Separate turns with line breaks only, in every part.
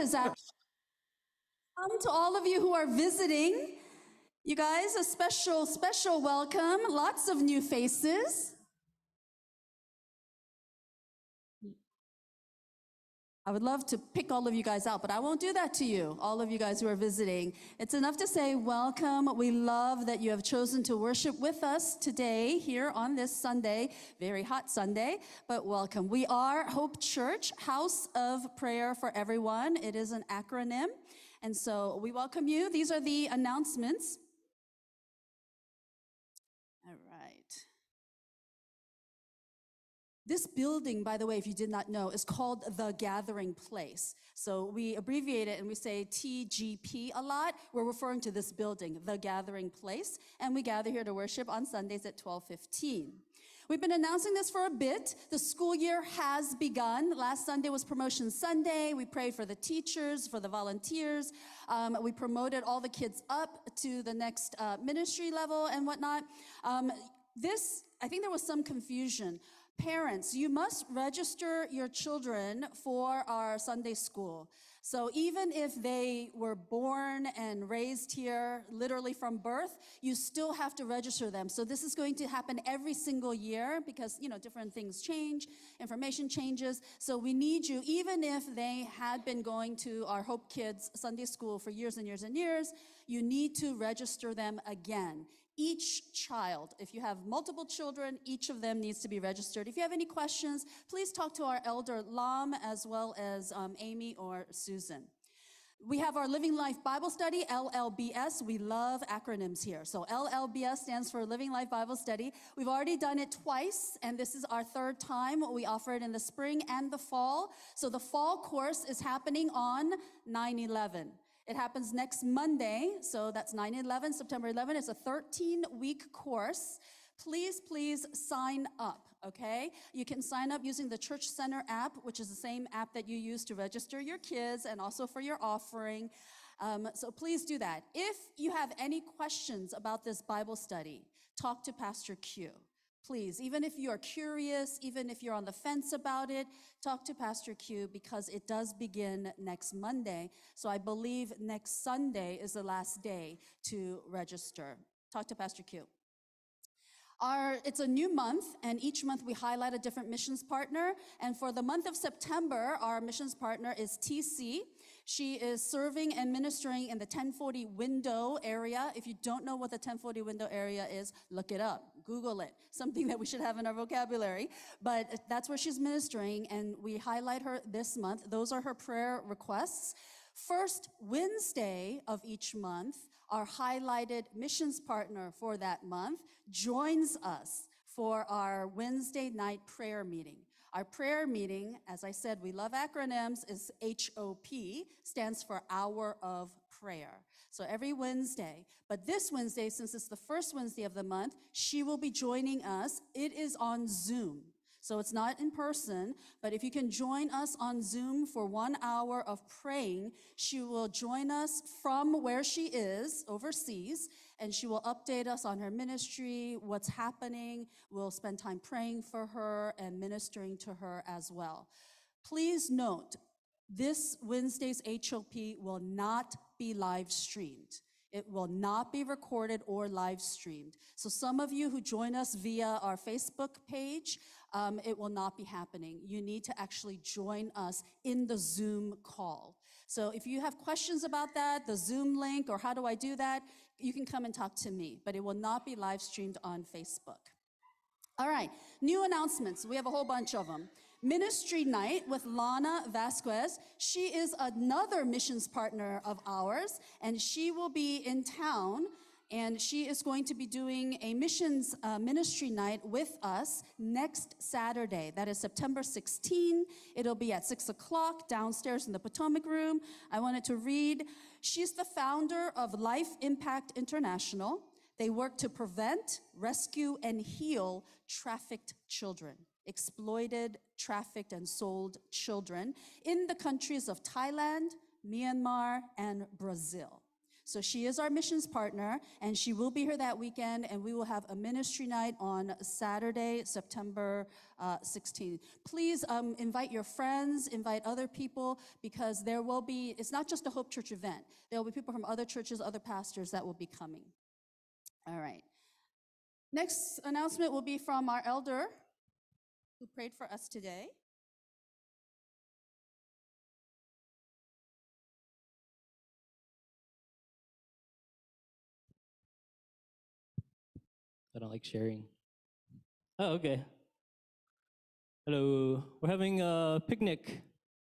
is? Um, to all of you who are visiting, you guys, a special, special welcome. Lots of new faces. I would love to pick all of you guys out, but I won't do that to you, all of you guys who are visiting. It's enough to say welcome. We love that you have chosen to worship with us today here on this Sunday, very hot Sunday, but welcome. We are Hope Church, House of Prayer for Everyone. It is an acronym. And so we welcome you. These are the announcements. All right. This building, by the way, if you did not know, is called the Gathering Place. So we abbreviate it and we say TGP a lot. We're referring to this building, the Gathering Place, and we gather here to worship on Sundays at 12:15. We've been announcing this for a bit. The school year has begun. Last Sunday was Promotion Sunday. We prayed for the teachers, for the volunteers. Um, we promoted all the kids up to the next uh, ministry level and whatnot. Um, this, I think there was some confusion. Parents, you must register your children for our Sunday school. So even if they were born and raised here literally from birth, you still have to register them. So this is going to happen every single year because, you know, different things change, information changes. So we need you, even if they had been going to our Hope Kids Sunday school for years and years and years, you need to register them again each child. If you have multiple children, each of them needs to be registered. If you have any questions, please talk to our elder Lam as well as um, Amy or Susan. We have our Living Life Bible Study, LLBS. We love acronyms here. So LLBS stands for Living Life Bible Study. We've already done it twice, and this is our third time. We offer it in the spring and the fall. So the fall course is happening on 9 11. It happens next Monday, so that's 9 11, September 11. It's a 13 week course. Please, please sign up, okay? You can sign up using the Church Center app, which is the same app that you use to register your kids and also for your offering. Um, so please do that. If you have any questions about this Bible study, talk to Pastor Q. Please, even if you are curious, even if you're on the fence about it, talk to Pastor Q because it does begin next Monday. So I believe next Sunday is the last day to register. Talk to Pastor Q. Our, it's a new month, and each month we highlight a different missions partner. And for the month of September, our missions partner is TC. She is serving and ministering in the 1040 window area. If you don't know what the 1040 window area is, look it up. Google it. Something that we should have in our vocabulary. But that's where she's ministering, and we highlight her this month. Those are her prayer requests. First Wednesday of each month, our highlighted missions partner for that month joins us for our Wednesday night prayer meeting. Our prayer meeting, as I said, we love acronyms, is HOP, stands for Hour of Prayer. So every Wednesday, but this Wednesday, since it's the first Wednesday of the month, she will be joining us. It is on Zoom. So it's not in person, but if you can join us on Zoom for one hour of praying, she will join us from where she is overseas, and she will update us on her ministry, what's happening. We'll spend time praying for her and ministering to her as well. Please note, this Wednesday's HOP will not be live streamed. It will not be recorded or live streamed. So some of you who join us via our Facebook page, um, it will not be happening. You need to actually join us in the Zoom call. So if you have questions about that, the Zoom link, or how do I do that, you can come and talk to me, but it will not be live streamed on Facebook. All right, new announcements. We have a whole bunch of them. Ministry Night with Lana Vasquez. She is another missions partner of ours, and she will be in town and she is going to be doing a missions uh, ministry night with us next Saturday. That is September 16. It'll be at 6 o'clock downstairs in the Potomac Room. I wanted to read. She's the founder of Life Impact International. They work to prevent, rescue, and heal trafficked children, exploited, trafficked, and sold children in the countries of Thailand, Myanmar, and Brazil. So she is our missions partner, and she will be here that weekend, and we will have a ministry night on Saturday, September uh, 16th. Please um, invite your friends, invite other people, because there will be, it's not just a Hope Church event. There will be people from other churches, other pastors that will be coming. All right. Next announcement will be from our elder who prayed for us today.
I don't like sharing. Oh, okay. Hello. We're having a picnic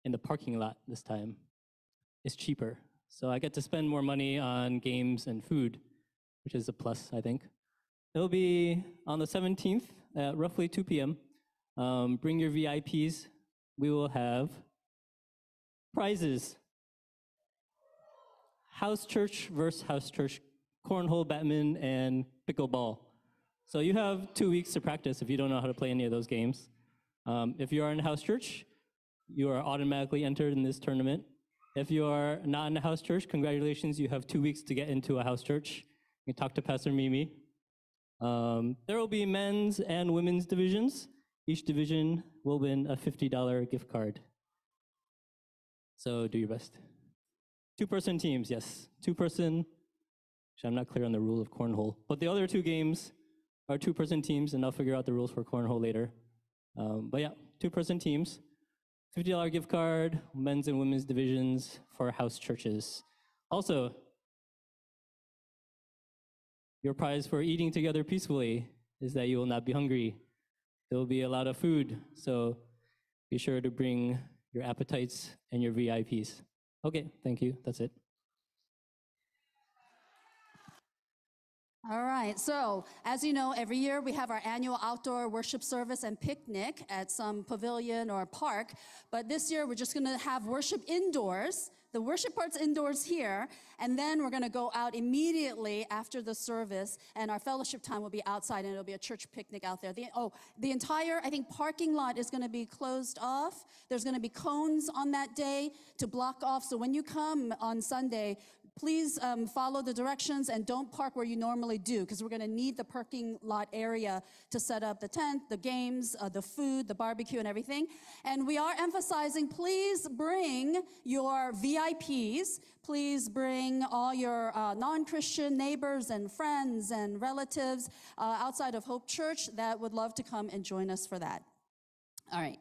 in the parking lot this time. It's cheaper. So I get to spend more money on games and food, which is a plus, I think. It'll be on the 17th at roughly 2 p.m. Um, bring your VIPs. We will have prizes. House church versus house church, cornhole, badminton, and pickleball. So you have two weeks to practice if you don't know how to play any of those games. Um, if you are in a house church, you are automatically entered in this tournament. If you are not in a house church, congratulations, you have two weeks to get into a house church. You can talk to Pastor Mimi. Um, there will be men's and women's divisions. Each division will win a $50 gift card. So do your best. Two person teams, yes. Two person. I'm not clear on the rule of cornhole. But the other two games are two person teams, and I'll figure out the rules for cornhole later. Um, but yeah, two person teams. $50 gift card, men's and women's divisions for house churches. Also, your prize for eating together peacefully is that you will not be hungry. There will be a lot of food, so be sure to bring your appetites and your VIPs. Okay, thank you. That's it.
All right, so as you know, every year we have our annual outdoor worship service and picnic at some pavilion or park. But this year we're just gonna have worship indoors. The worship part's indoors here, and then we're gonna go out immediately after the service, and our fellowship time will be outside, and it'll be a church picnic out there. The, oh, the entire, I think, parking lot is gonna be closed off. There's gonna be cones on that day to block off, so when you come on Sunday, please um, follow the directions and don't park where you normally do because we're going to need the parking lot area to set up the tent, the games, uh, the food, the barbecue, and everything. And we are emphasizing please bring your VIPs. Please bring all your uh, non Christian neighbors and friends and relatives uh, outside of Hope Church that would love to come and join us for that. All right.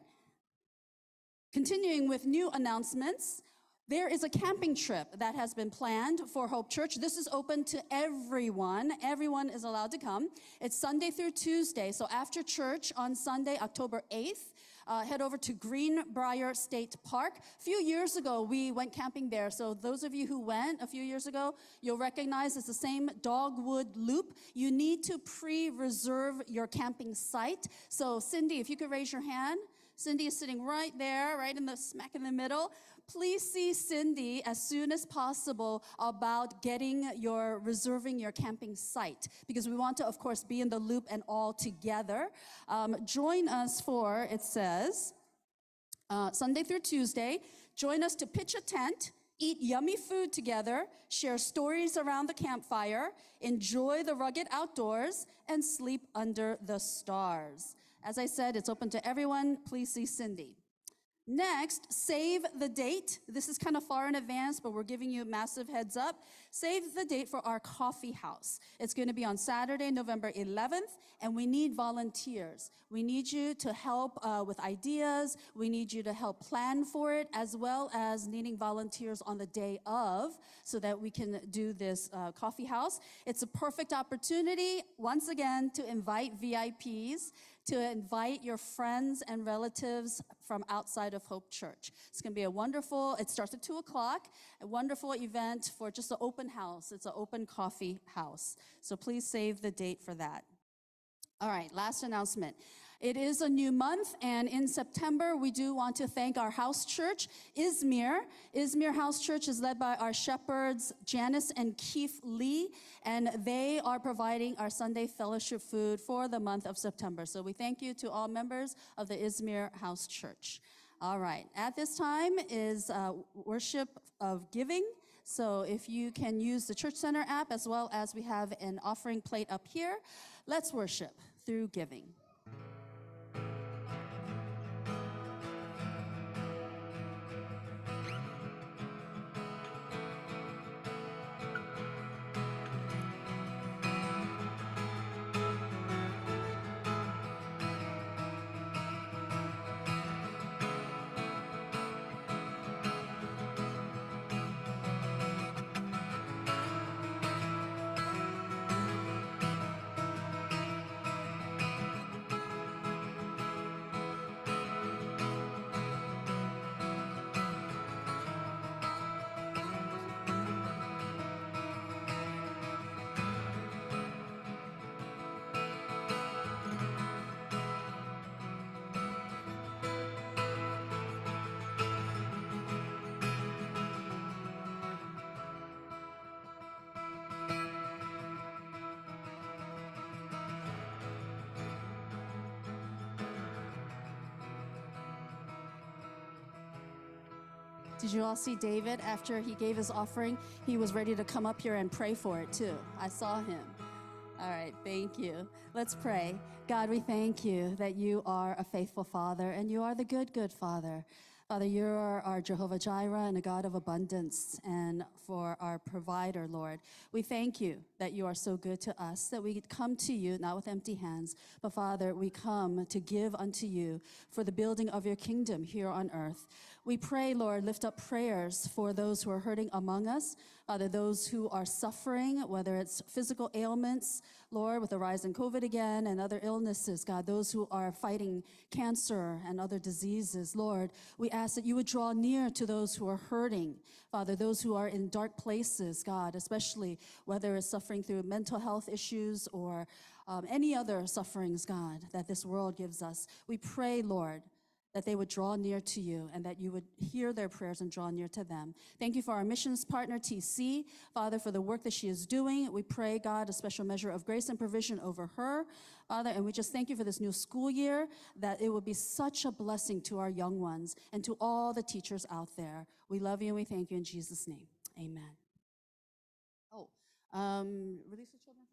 Continuing with new announcements. There is a camping trip that has been planned for Hope Church. This is open to everyone. Everyone is allowed to come. It's Sunday through Tuesday. So after church on Sunday, October 8th, uh, head over to Greenbrier State Park. A few years ago, we went camping there. So those of you who went a few years ago, you'll recognize it's the same dogwood loop. You need to pre-reserve your camping site. So Cindy, if you could raise your hand. Cindy is sitting right there, right in the smack in the middle please see Cindy as soon as possible about getting your, reserving your camping site because we want to, of course, be in the loop and all together. Um, join us for, it says, uh, Sunday through Tuesday. Join us to pitch a tent, eat yummy food together, share stories around the campfire, enjoy the rugged outdoors, and sleep under the stars. As I said, it's open to everyone. Please see Cindy. Next, save the date. This is kind of far in advance, but we're giving you a massive heads up. Save the date for our coffee house. It's going to be on Saturday, November 11th, and we need volunteers. We need you to help uh, with ideas. We need you to help plan for it, as well as needing volunteers on the day of so that we can do this uh, coffee house. It's a perfect opportunity, once again, to invite VIPs to invite your friends and relatives from outside of Hope Church. It's going to be a wonderful, it starts at 2 o'clock, a wonderful event for just an open house. It's an open coffee house. So please save the date for that. All right, last announcement. It is a new month, and in September, we do want to thank our house church, Izmir. Izmir House Church is led by our shepherds, Janice and Keith Lee, and they are providing our Sunday fellowship food for the month of September. So we thank you to all members of the Izmir House Church. All right, at this time is uh, worship of giving. So if you can use the Church Center app as well as we have an offering plate up here, let's worship through giving. You all see David after he gave his offering? He was ready to come up here and pray for it too. I saw him. All right, thank you. Let's pray. God, we thank you that you are a faithful Father and you are the good, good Father. Father, you are our Jehovah Jireh and a God of abundance and for our provider, Lord. We thank you that you are so good to us, that we come to you not with empty hands, but Father, we come to give unto you for the building of your kingdom here on earth. We pray, Lord, lift up prayers for those who are hurting among us, Father, those who are suffering, whether it's physical ailments, Lord, with the rise in COVID again and other illnesses, God, those who are fighting cancer and other diseases, Lord, we ask that you would draw near to those who are hurting, Father, those who are in dark places, God, especially whether it's suffering through mental health issues or um, any other sufferings, God, that this world gives us. We pray, Lord, that they would draw near to you and that you would hear their prayers and draw near to them. Thank you for our missions partner, TC, Father, for the work that she is doing. We pray, God, a special measure of grace and provision over her, Father, and we just thank you for this new school year, that it will be such a blessing to our young ones and to all the teachers out there. We love you and we thank you in Jesus' name. Amen. Oh, um, release the children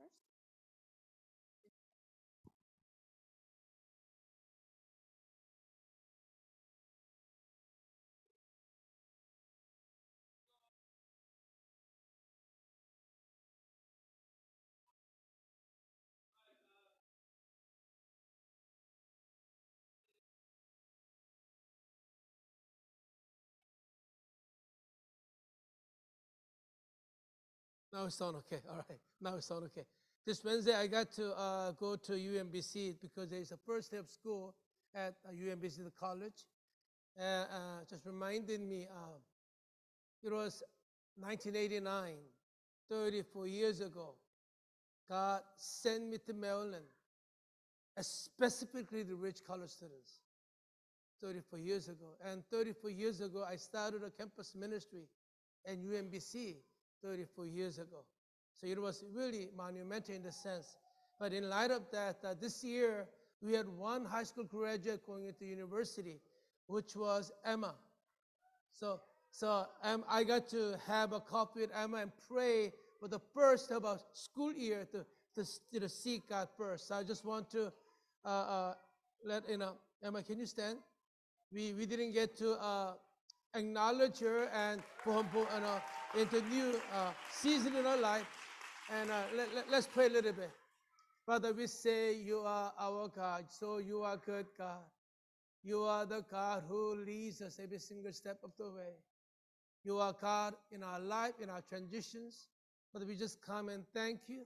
Now it's sound okay. All right. Now it's sound okay. This Wednesday, I got to uh, go to UMBC because there is a first day of school at uh, UMBC, the college. Uh, uh, just reminded me, it was 1989, 34 years ago. God sent me to Maryland, specifically the rich college students, 34 years ago. And 34 years ago, I started a campus ministry at UMBC 34 years ago. So it was really monumental in the sense. But in light of that, uh, this year we had one high school graduate going into university, which was Emma. So, so um, I got to have a coffee with Emma and pray for the first of our school year to, to, to seek God first. So I just want to uh, uh, let you know, Emma, can you stand? We, we didn't get to uh, acknowledge her and for, for, you know, into new uh, season in our life. And uh, let, let, let's pray a little bit. Father, we say you are our God, so you are good God. You are the God who leads us every single step of the way. You are God in our life, in our transitions. Father, we just come and thank you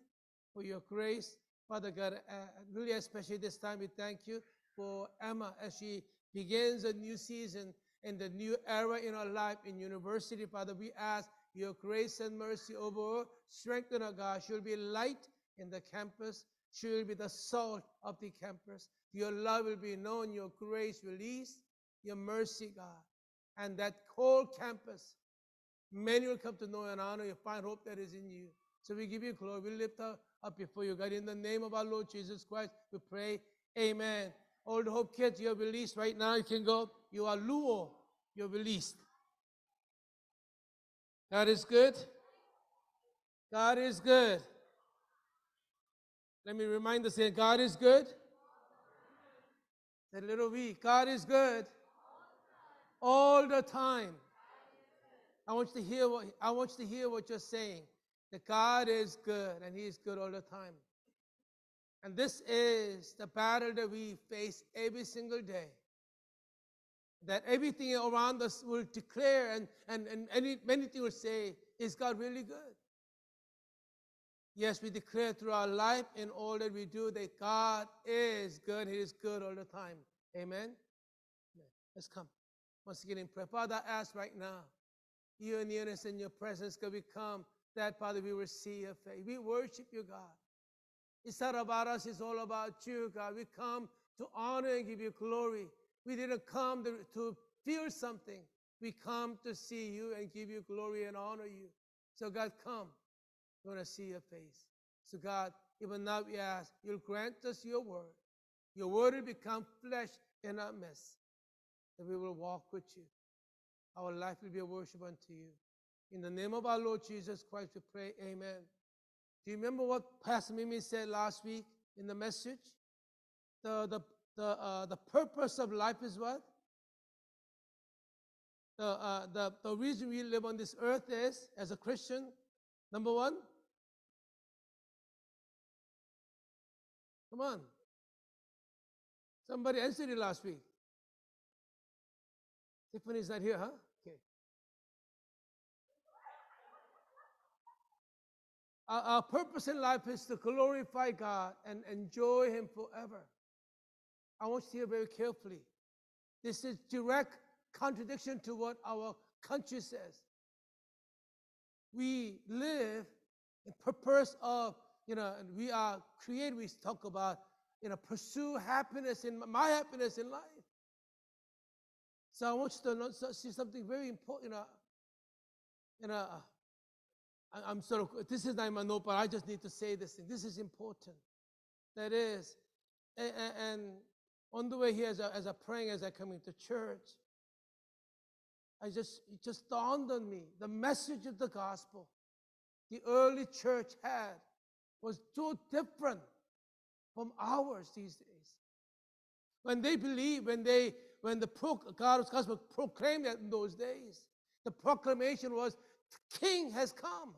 for your grace. Father God, uh, really especially this time, we thank you for Emma as she begins a new season in the new era in our life in university. Father, we ask your grace and mercy over. Strengthen her, God. She'll be light in the campus. She will be the salt of the campus. Your love will be known, your grace released, your mercy, God. And that whole campus, many will come to know and honor you, find hope that is in you. So we give you glory. We lift her up before you, God. In the name of our Lord Jesus Christ, we pray. Amen. The Hope kids, you're released right now. You can go. You are Luo. You're released. God is good. God is good. Let me remind us again God is good. That little we, God is good all the time. I want you to hear what I want you to hear what you're saying. That God is good and He is good all the time. And this is the battle that we face every single day. That everything around us will declare and, and, and any, many things will say, Is God really good? Yes, we declare through our life in all that we do that God is good. He is good all the time. Amen. Let's come. Once again in prayer. Father, I ask right now, you and nearness in your presence, could we come that, Father, we will see your face. We worship you, God. It's not about us, it's all about you, God. We come to honor and give you glory. We didn't come to, feel something. We come to see you and give you glory and honor you. So, God, come. We want to see your face. So, God, even now we ask, you'll grant us your word. Your word will become flesh in our midst. And we will walk with you. Our life will be a worship unto you. In the name of our Lord Jesus Christ, we pray, Amen. Do you remember what Pastor Mimi said last week in the message? The, the, the, uh, the purpose of life is what? The, uh, the, the reason we live on this earth is, as a Christian, number one, come on. Somebody answered it last week. Tiffany's not here, huh? Okay. Our, our purpose in life is to glorify God and enjoy Him forever. I want you to hear very carefully. This is direct contradiction to what our country says. We live in purpose of, you know, and we are created, we talk about, you know, pursue happiness in my happiness in life. So I want you to know, see something very important. You know, you know, I'm sort of, this is not in my note, but I just need to say this thing. This is important. That is, a- a- and on the way here, as I, as I praying, as I come into church, I just, it just dawned on me the message of the gospel the early church had was so different from ours these days. When they believed, when they, when the pro, God's gospel proclaimed that in those days, the proclamation was, king has come.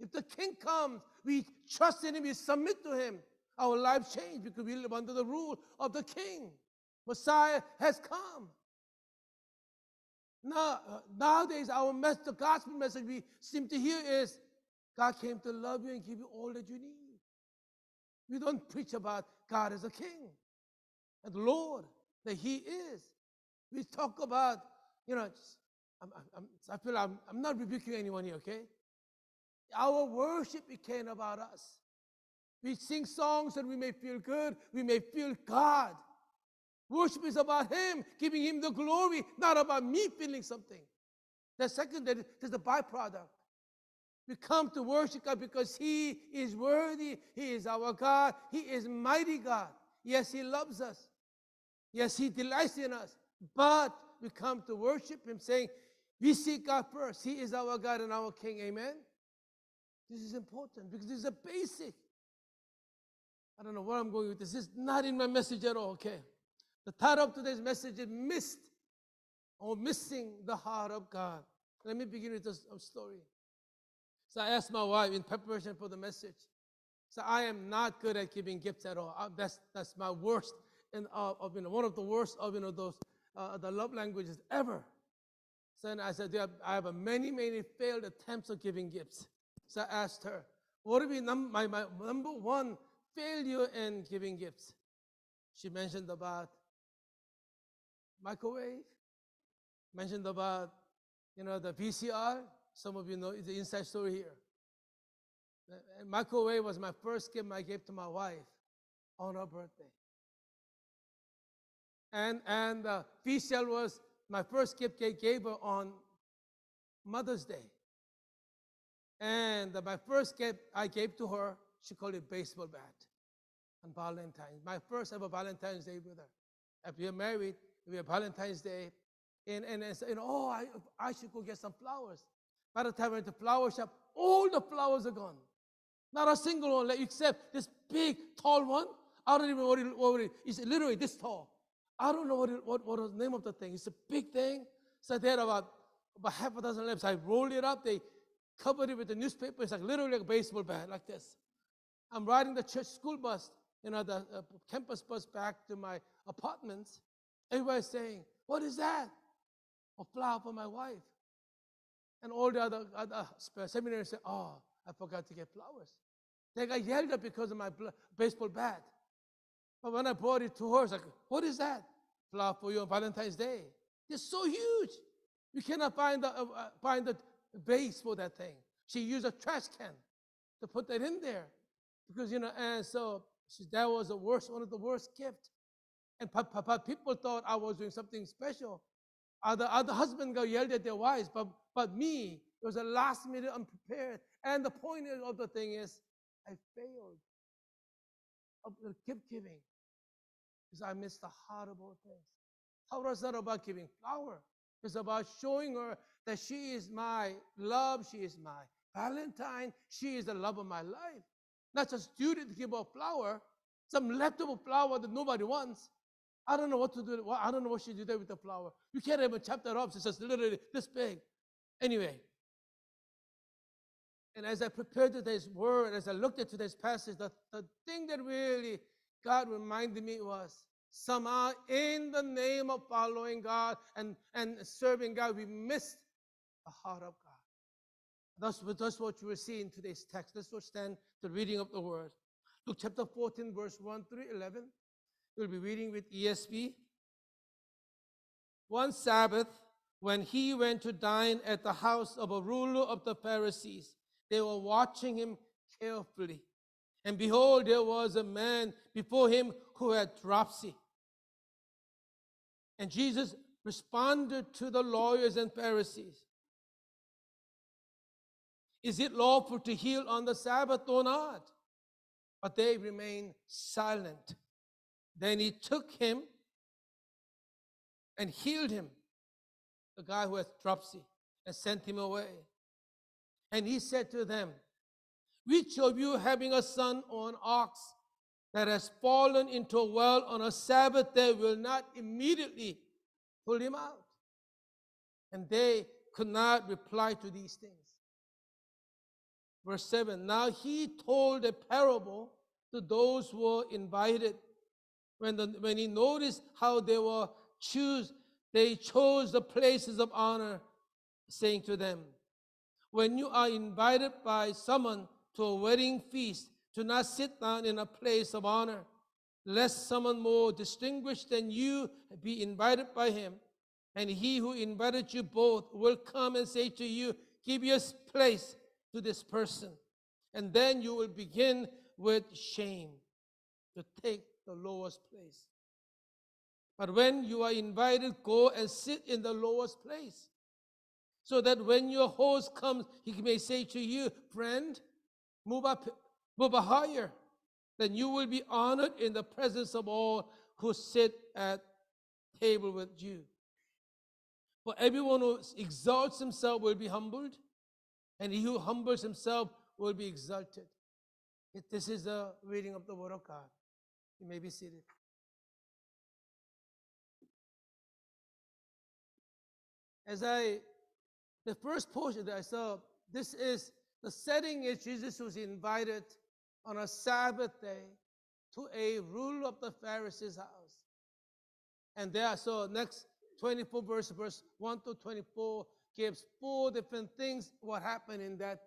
If the king comes, we trust in him, we submit to him. Our lives change because we live under the rule of the king. Messiah has come. Now, uh, nowadays, our the gospel message we seem to hear is God came to love you and give you all that you need. We don't preach about God as a king and Lord that He is. We talk about, you know, I'm, I'm, I'm- feel I'm, I'm not rebuking anyone here, okay? Our worship became about us. We sing songs and we may feel good, we may feel God. Worship is about Him, giving Him the glory, not about me feeling something. The second, is the byproduct. We come to worship God because He is worthy. He is our God. He is mighty God. Yes, He loves us. Yes, He delights in us. But we come to worship Him saying, we seek God first. He is our God and our King. Amen. This is important because this is a basic. I don't know where I'm going with this. This is not in my message at all, okay? The title of today's message is Missed or Missing the Heart of God. Let me begin with a story. So I asked my wife in preparation for the message. So I am not good at giving gifts at all. Uh, that's that's my worst and uh, of you know one of the worst of you know those uh, the love languages ever. Then I said, "Yeah, I have many many failed attempts of giving gifts. So I asked her, what would be num- my, my number one failure in giving gifts? She mentioned about microwave, mentioned about you know the VCR. Some of you know the inside story here. And microwave was my first gift I gave to my wife on her birthday. And and uh, VCR was my first gift I gave her on Mother's Day. And my first gift I gave to her, she called it baseball bat on Valentine's. My first ever Valentine's Day with her. If you're married, we have Valentine's Day. And, and, and, and oh, I, I should go get some flowers. By the time I went to flower shop, all the flowers are gone. Not a single one, like, except this big, tall one. I don't even know what it is. It's literally this tall. I don't know what, it, what, what was the name of the thing. It's a big thing. So they had about, about half a dozen lamps. I rolled it up. They covered it with the newspaper. It's like literally like a baseball bat, like this. I'm riding the church school bus, you know, the uh, campus bus back to my apartments. Everybody's saying, What is that? A flower for my wife. And all the other, other seminaries say, Oh, I forgot to get flowers. They got yelled at because of my baseball bat. But when I brought it to her, it's like, What is that? Flower for you on Valentine's Day. They're so huge. You cannot find the, uh, uh, find the base for that thing. She used a trash can to put that in there because you know and so she, that was the worst one of the worst gift and people thought i was doing something special other other husbands got yelled at their wives but but me it was a last minute unprepared and the point of the thing is i failed of the gift giving because i missed the horrible things Torah is not about giving flower it's about showing her that she is my love she is my valentine she is the love of my life not just duty to give her flower, some leftover flower that nobody wants. I don't know what to do. I don't know what she did with the flower. You can't even chop that up. It's just literally this big. Anyway. And as I prepared today's word, as I looked at today's passage, the, the thing that really God reminded me was somehow in the name of following God and, and serving God, we missed the heart of God. That's, that's what you will see in today's text. Let's understand the reading of the word. Luke chapter 14, verse 1 through 11. We'll be reading with ESV. One Sabbath, when he went to dine at the house of a ruler of the Pharisees, they were watching him carefully. And behold, there was a man before him who had dropsy. And Jesus responded to the lawyers and Pharisees Is it lawful to heal on the Sabbath or not? But they remained silent. Then he took him and healed him, the guy who had dropsy, and sent him away. And he said to them, Which of you having a son or an ox that has fallen into a well on a Sabbath day will not immediately pull him out? And they could not reply to these things. Verse 7 Now he told a parable to those who were invited. When, the, when he noticed how they were choose, they chose the places of honor, saying to them, When you are invited by someone to a wedding feast, do not sit down in a place of honor, lest someone more distinguished than you be invited by him. And he who invited you both will come and say to you, Give your place to this person. And then you will begin with shame to take the lowest place. But when you are invited, go and sit in the lowest place. So that when your host comes, he may say to you, Friend, move up, move up higher. Then you will be honored in the presence of all who sit at table with you. For everyone who exalts himself will be humbled, and he who humbles himself will be exalted. If This is the reading of the Word of God. You may be seated. As I, the first portion that I saw, this is the setting is Jesus was invited on a Sabbath day to a ruler of the Pharisees' house. And there, so next 24 verse, verse 1 to 24 gives four different things what happened in that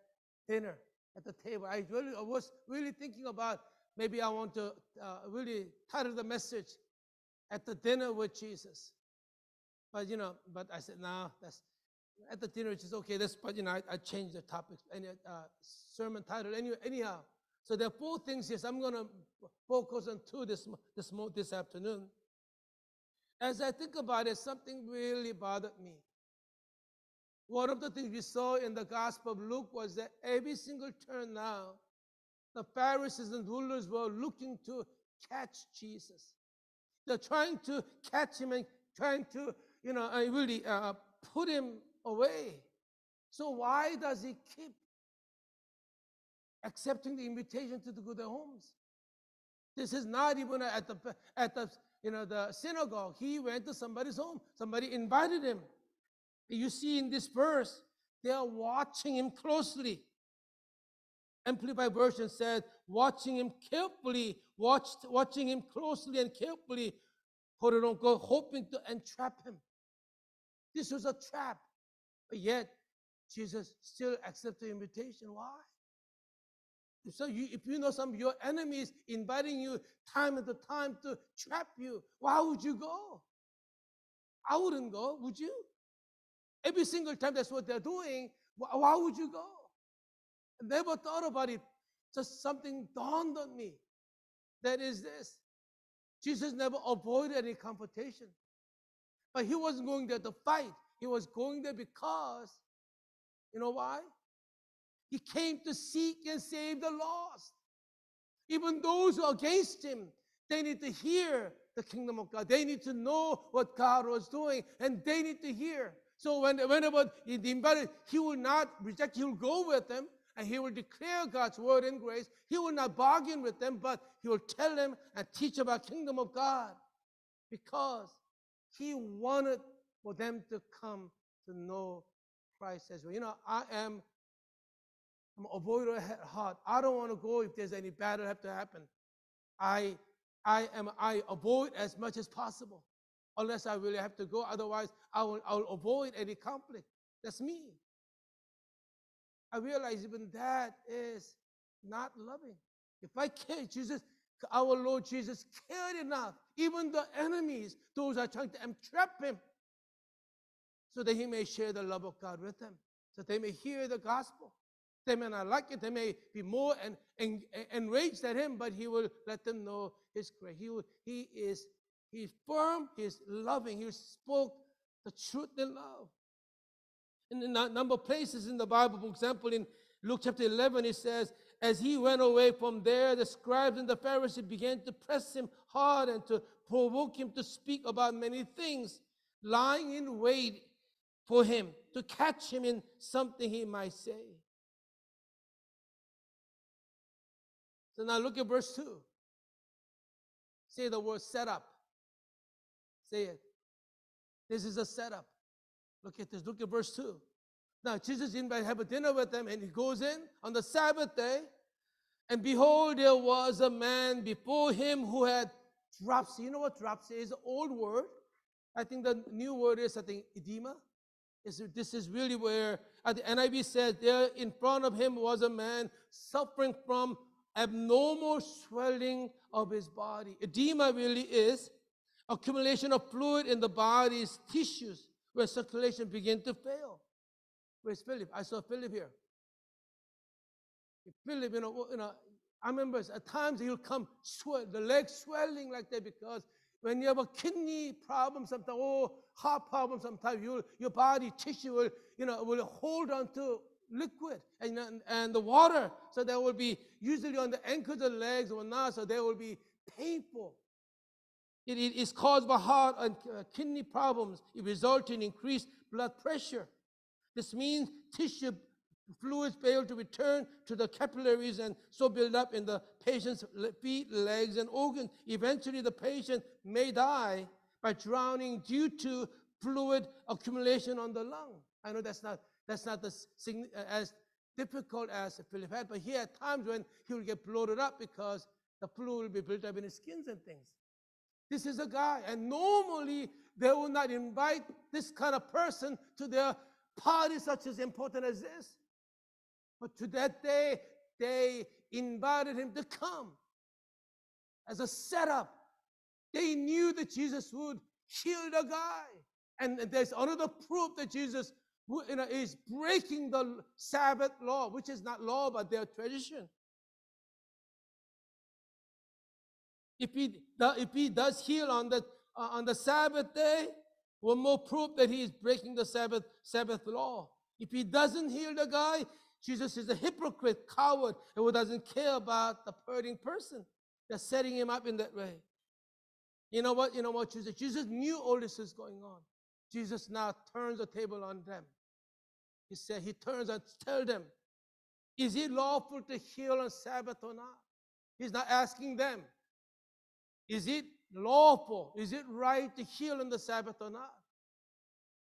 dinner at the table. I really I was really thinking about maybe I want to uh, really title the message at the dinner with Jesus. But you know, but I said, no, that's at the dinner, which says, okay. That's but you know, I, I changed the topic, any uh, sermon title, any, anyhow. So there are four things. Yes, I'm gonna focus on two this this this afternoon. As I think about it, something really bothered me. One of the things we saw in the Gospel of Luke was that every single turn now, the Pharisees and rulers were looking to catch Jesus. They're trying to catch him and trying to, you know, really uh, put him away. So why does he keep accepting the invitation to go to their homes? This is not even at the at the you know the synagogue. He went to somebody's home. Somebody invited him. You see in this verse, they are watching him closely. Amplified version said, watching him carefully, watched, watching him closely and carefully, hoping to entrap him. This was a trap. But yet, Jesus still accepts the invitation. Why? So you, if you know some of your enemies inviting you time after time to trap you, why would you go? I wouldn't go, would you? Every single time that's what they're doing, why would you go? I never thought about it. Just something dawned on me. That is this. Jesus never avoided any confrontation. But he wasn't going there to fight. He was going there because, you know why? He came to seek and save the lost. Even those who are against him, they need to hear the kingdom of God. They need to know what God was doing, and they need to hear. So when, whenever he invited, he will not reject, he will go with them, and he will declare God's word and grace. He will not bargain with them, but he will tell them and teach about kingdom of God. Because he wanted for them to come to know Christ as well. You know, I am I'm avoider at heart. I don't want to go if there's any bad that have to happen. I I am I avoid as much as possible. Unless I really have to go. Otherwise, I will I will avoid any conflict. That's me. I realize even that is not loving. If I care, Jesus, our Lord Jesus cared enough, even the enemies, those are trying to entrap him, so that he may share the love of God with them, so they may hear the gospel. They may not like it, they may be more en- en- enraged at him, but he will let them know his grace. He, will, he is he's firm, he's loving, he spoke the truth in love. In a number of places in the Bible, for example, in Luke chapter 11, it says, As he went away from there, the scribes and the Pharisees began to press him hard and to provoke him to speak about many things, lying in wait for him, to catch him in something he might say. So now look at verse 2. Say the word setup. Say it. This is a setup. Look at this. Look at verse 2. Now, Jesus invited have a dinner with them, and he goes in on the Sabbath day. And behold, there was a man before him who had dropsy. You know what dropsy is? Old word. I think the new word is, I think, edema. Is this is really where uh, the NIV says there in front of him was a man suffering from abnormal swelling of his body. Edema really is accumulation of fluid in the body's tissues where circulation begin to fail. Where's Philip? I saw Philip here. Philip, you know, you know, I remember at times he'll come swell, the legs swelling like that because when you have a kidney problem, sometimes, oh, heart problem, sometimes you, your body tissue will, you know, will hold on to liquid and, and the water. So there will be usually on the ankles and legs or not, so they will be painful. It, it is caused by heart and uh, kidney problems. It results in increased blood pressure. This means tissue fluids fail to return to the capillaries and so build up in the patient's feet, legs, and organs. Eventually, the patient may die by drowning due to fluid accumulation on the lung. I know that's not that's not the, uh, as difficult as Philip had, but he had times when he would get bloated up because the fluid will be built up in his skins and things. This is a guy, and normally they will not invite this kind of person to their party such as important as this. But to that day, they invited him to come as a setup. They knew that Jesus would heal the guy. And there's another proof that Jesus you know, is breaking the Sabbath law, which is not law, but their tradition. If he, if he does heal on the, uh, on the Sabbath day, one more proof that he is breaking the Sabbath, Sabbath law. If he doesn't heal the guy, Jesus is a hypocrite, coward, who doesn't care about the hurting person. They're setting him up in that way. You know what? You know what? Jesus, Jesus knew all this is going on. Jesus now turns the table on them. he said, he turns and tell them, is it lawful to heal on Sabbath or not? He's not asking them. Is it lawful? Is it right to heal on the Sabbath or not?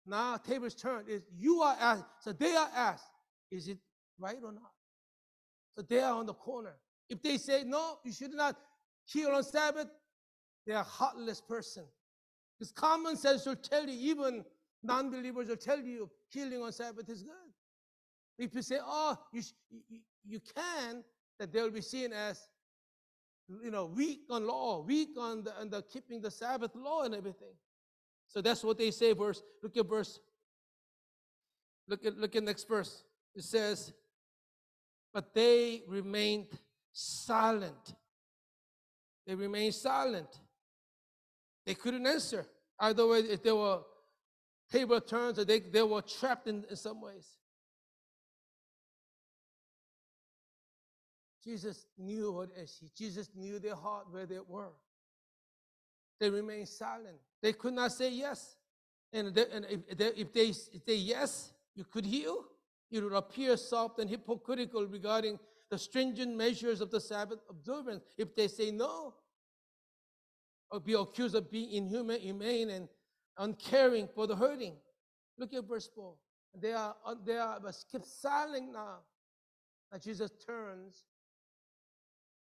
Now tables turned. Is you are asked. So they are asked, is it right or not? So they are on the corner. If they say no, you should not heal on Sabbath, they are heartless person. Because common sense will tell you, even non-believers will tell you healing on Sabbath is good. If you say, oh, you, you, you can, that they will be seen as, you know, weak on law, weak on the, on the keeping the Sabbath law and everything. So that's what they say. Verse, look at verse. Look at look at next verse. It says, but they remained silent. They remained silent. They couldn't answer. Either way, if they were table turns or they, they were trapped in, in some ways. Jesus knew what is. Jesus knew their heart where they were. They remained silent. They could not say yes. And, they, and if, they, if they say yes, you could heal. It would appear soft and hypocritical regarding the stringent measures of the Sabbath observance. If they say no, or be accused of being inhuman, inhumane, and uncaring for the hurting. Look at verse 4. They are, uh, they are but kept silent now. And Jesus turns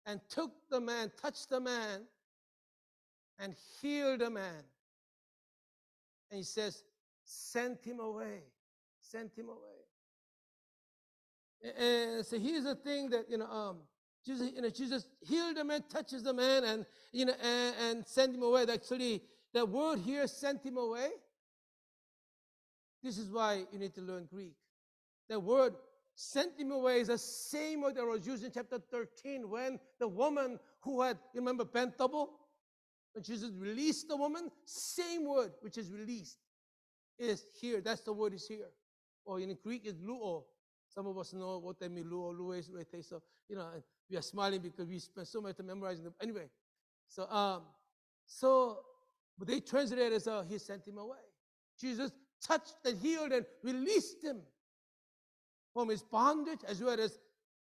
and took the man, touched the man, and healed the man. And he says, sent him away. Sent him away. And so here's the thing that, you know, um, Jesus, you know, Jesus healed the man, touches the man, and, you know, and, and sent him away. Actually, the word here, sent him away, this is why you need to learn Greek. The word sent him away is the same word that was used in chapter 13 when the woman who had, you remember, bent double? When Jesus released the woman, same word which is released is here. That's the word is here. Or in Greek is luo. Some of us know what they mean, luo, luo is rete. So, you know, we are smiling because we spent so much time memorizing them. Anyway, so, um, so, but they translate it as uh, he sent him away. Jesus touched and healed and released him from his bondage as well as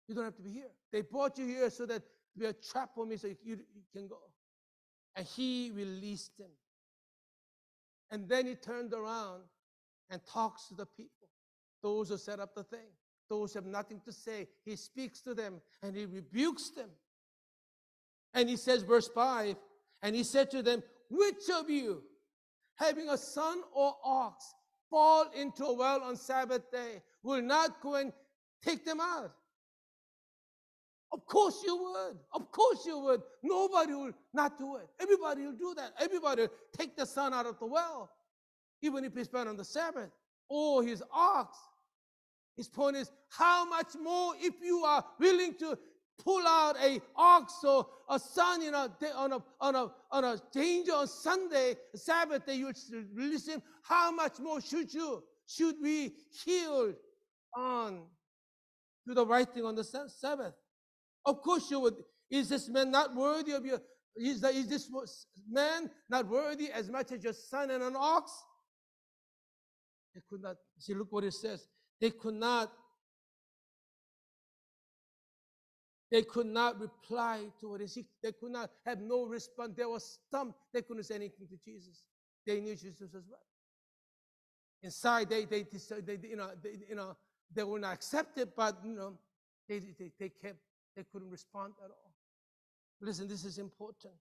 you don't have to be here. They brought you here so that to are trapped for me so you, you can go. And he released him. And then he turned around and talks to the people, those who set up the thing, those have nothing to say. He speaks to them and he rebukes them. And he says, verse 5, and he said to them, Which of you, having a son or ox, fall into a well on Sabbath day, will not go and take them out? Of course you would. Of course you would. Nobody will not do it. Everybody will do that. Everybody will take the son out of the well, even if he's found on the Sabbath or his ox. His point is, how much more if you are willing to pull out a ox or a son in a, on a on a on a danger on Sunday, Sabbath day, you release him. How much more should you? Should we heal on do the right thing on the Sa- Sabbath? Of course you would. Is this man not worthy of your? Is, the, is this man not worthy as much as your son and an ox? They could not. See, look what it says. They could not. They could not reply to what he said. They could not have no response. They were stumped. They couldn't say anything to Jesus. They knew Jesus was right. Inside, they they, decided, they you know they, you know they were not accepted, but you know they, they they kept they couldn't respond at all. Listen, this is important.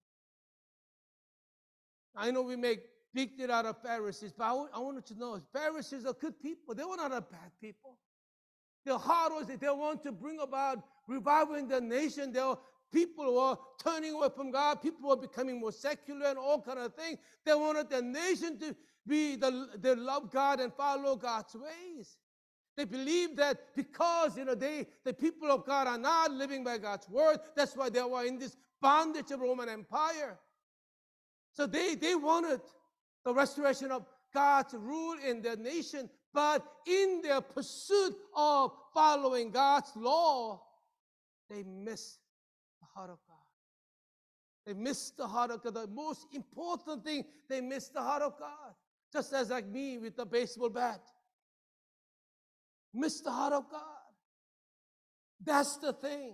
I know we make big deal out of Pharisees, but I wanted to know Pharisees are good people. They were not a bad people. Their heart was that they want to bring about revival in the nation. There were people were turning away from God. People were becoming more secular and all kind of things. They wanted the nation to be the they love God and follow God's ways. They believe that because you know they the people of God are not living by God's word, that's why they were in this bondage of Roman Empire. So they, they wanted the restoration of God's rule in their nation, but in their pursuit of following God's law, they missed the heart of God. They missed the heart of God. The most important thing, they missed the heart of God. Just as like me with the baseball bat. miss the heart of God. That's the thing.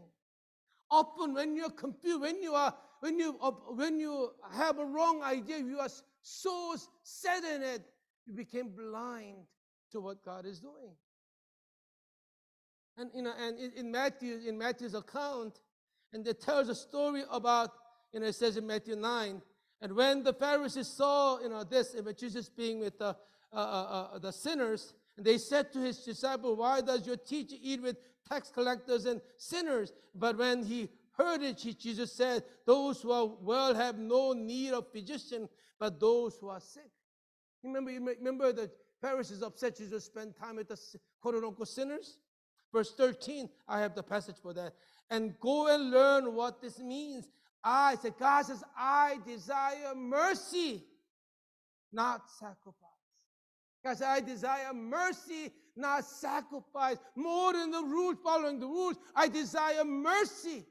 Often when you're confused, when you are, when you when you have a wrong idea, you are so set in it, you became blind to what God is doing. And you know, and in, in Matthew, in Matthew's account, and it tells a story about, you know, it says in Matthew 9, and when the Pharisees saw, you know, this, and Jesus being with the, uh, uh, uh, the sinners, and they said to his disciple, Why does your teacher eat with tax collectors and sinners? But when he heard it, Jesus said, Those who are well have no need of physician, but those who are sick. Remember, remember the Pharisees upset Jesus spend time with the quote unquote sinners? Verse 13, I have the passage for that. And go and learn what this means. I said, God says, I desire mercy, not sacrifice. God said, I desire mercy, not sacrifice. More than the rules, following the rules, I desire mercy.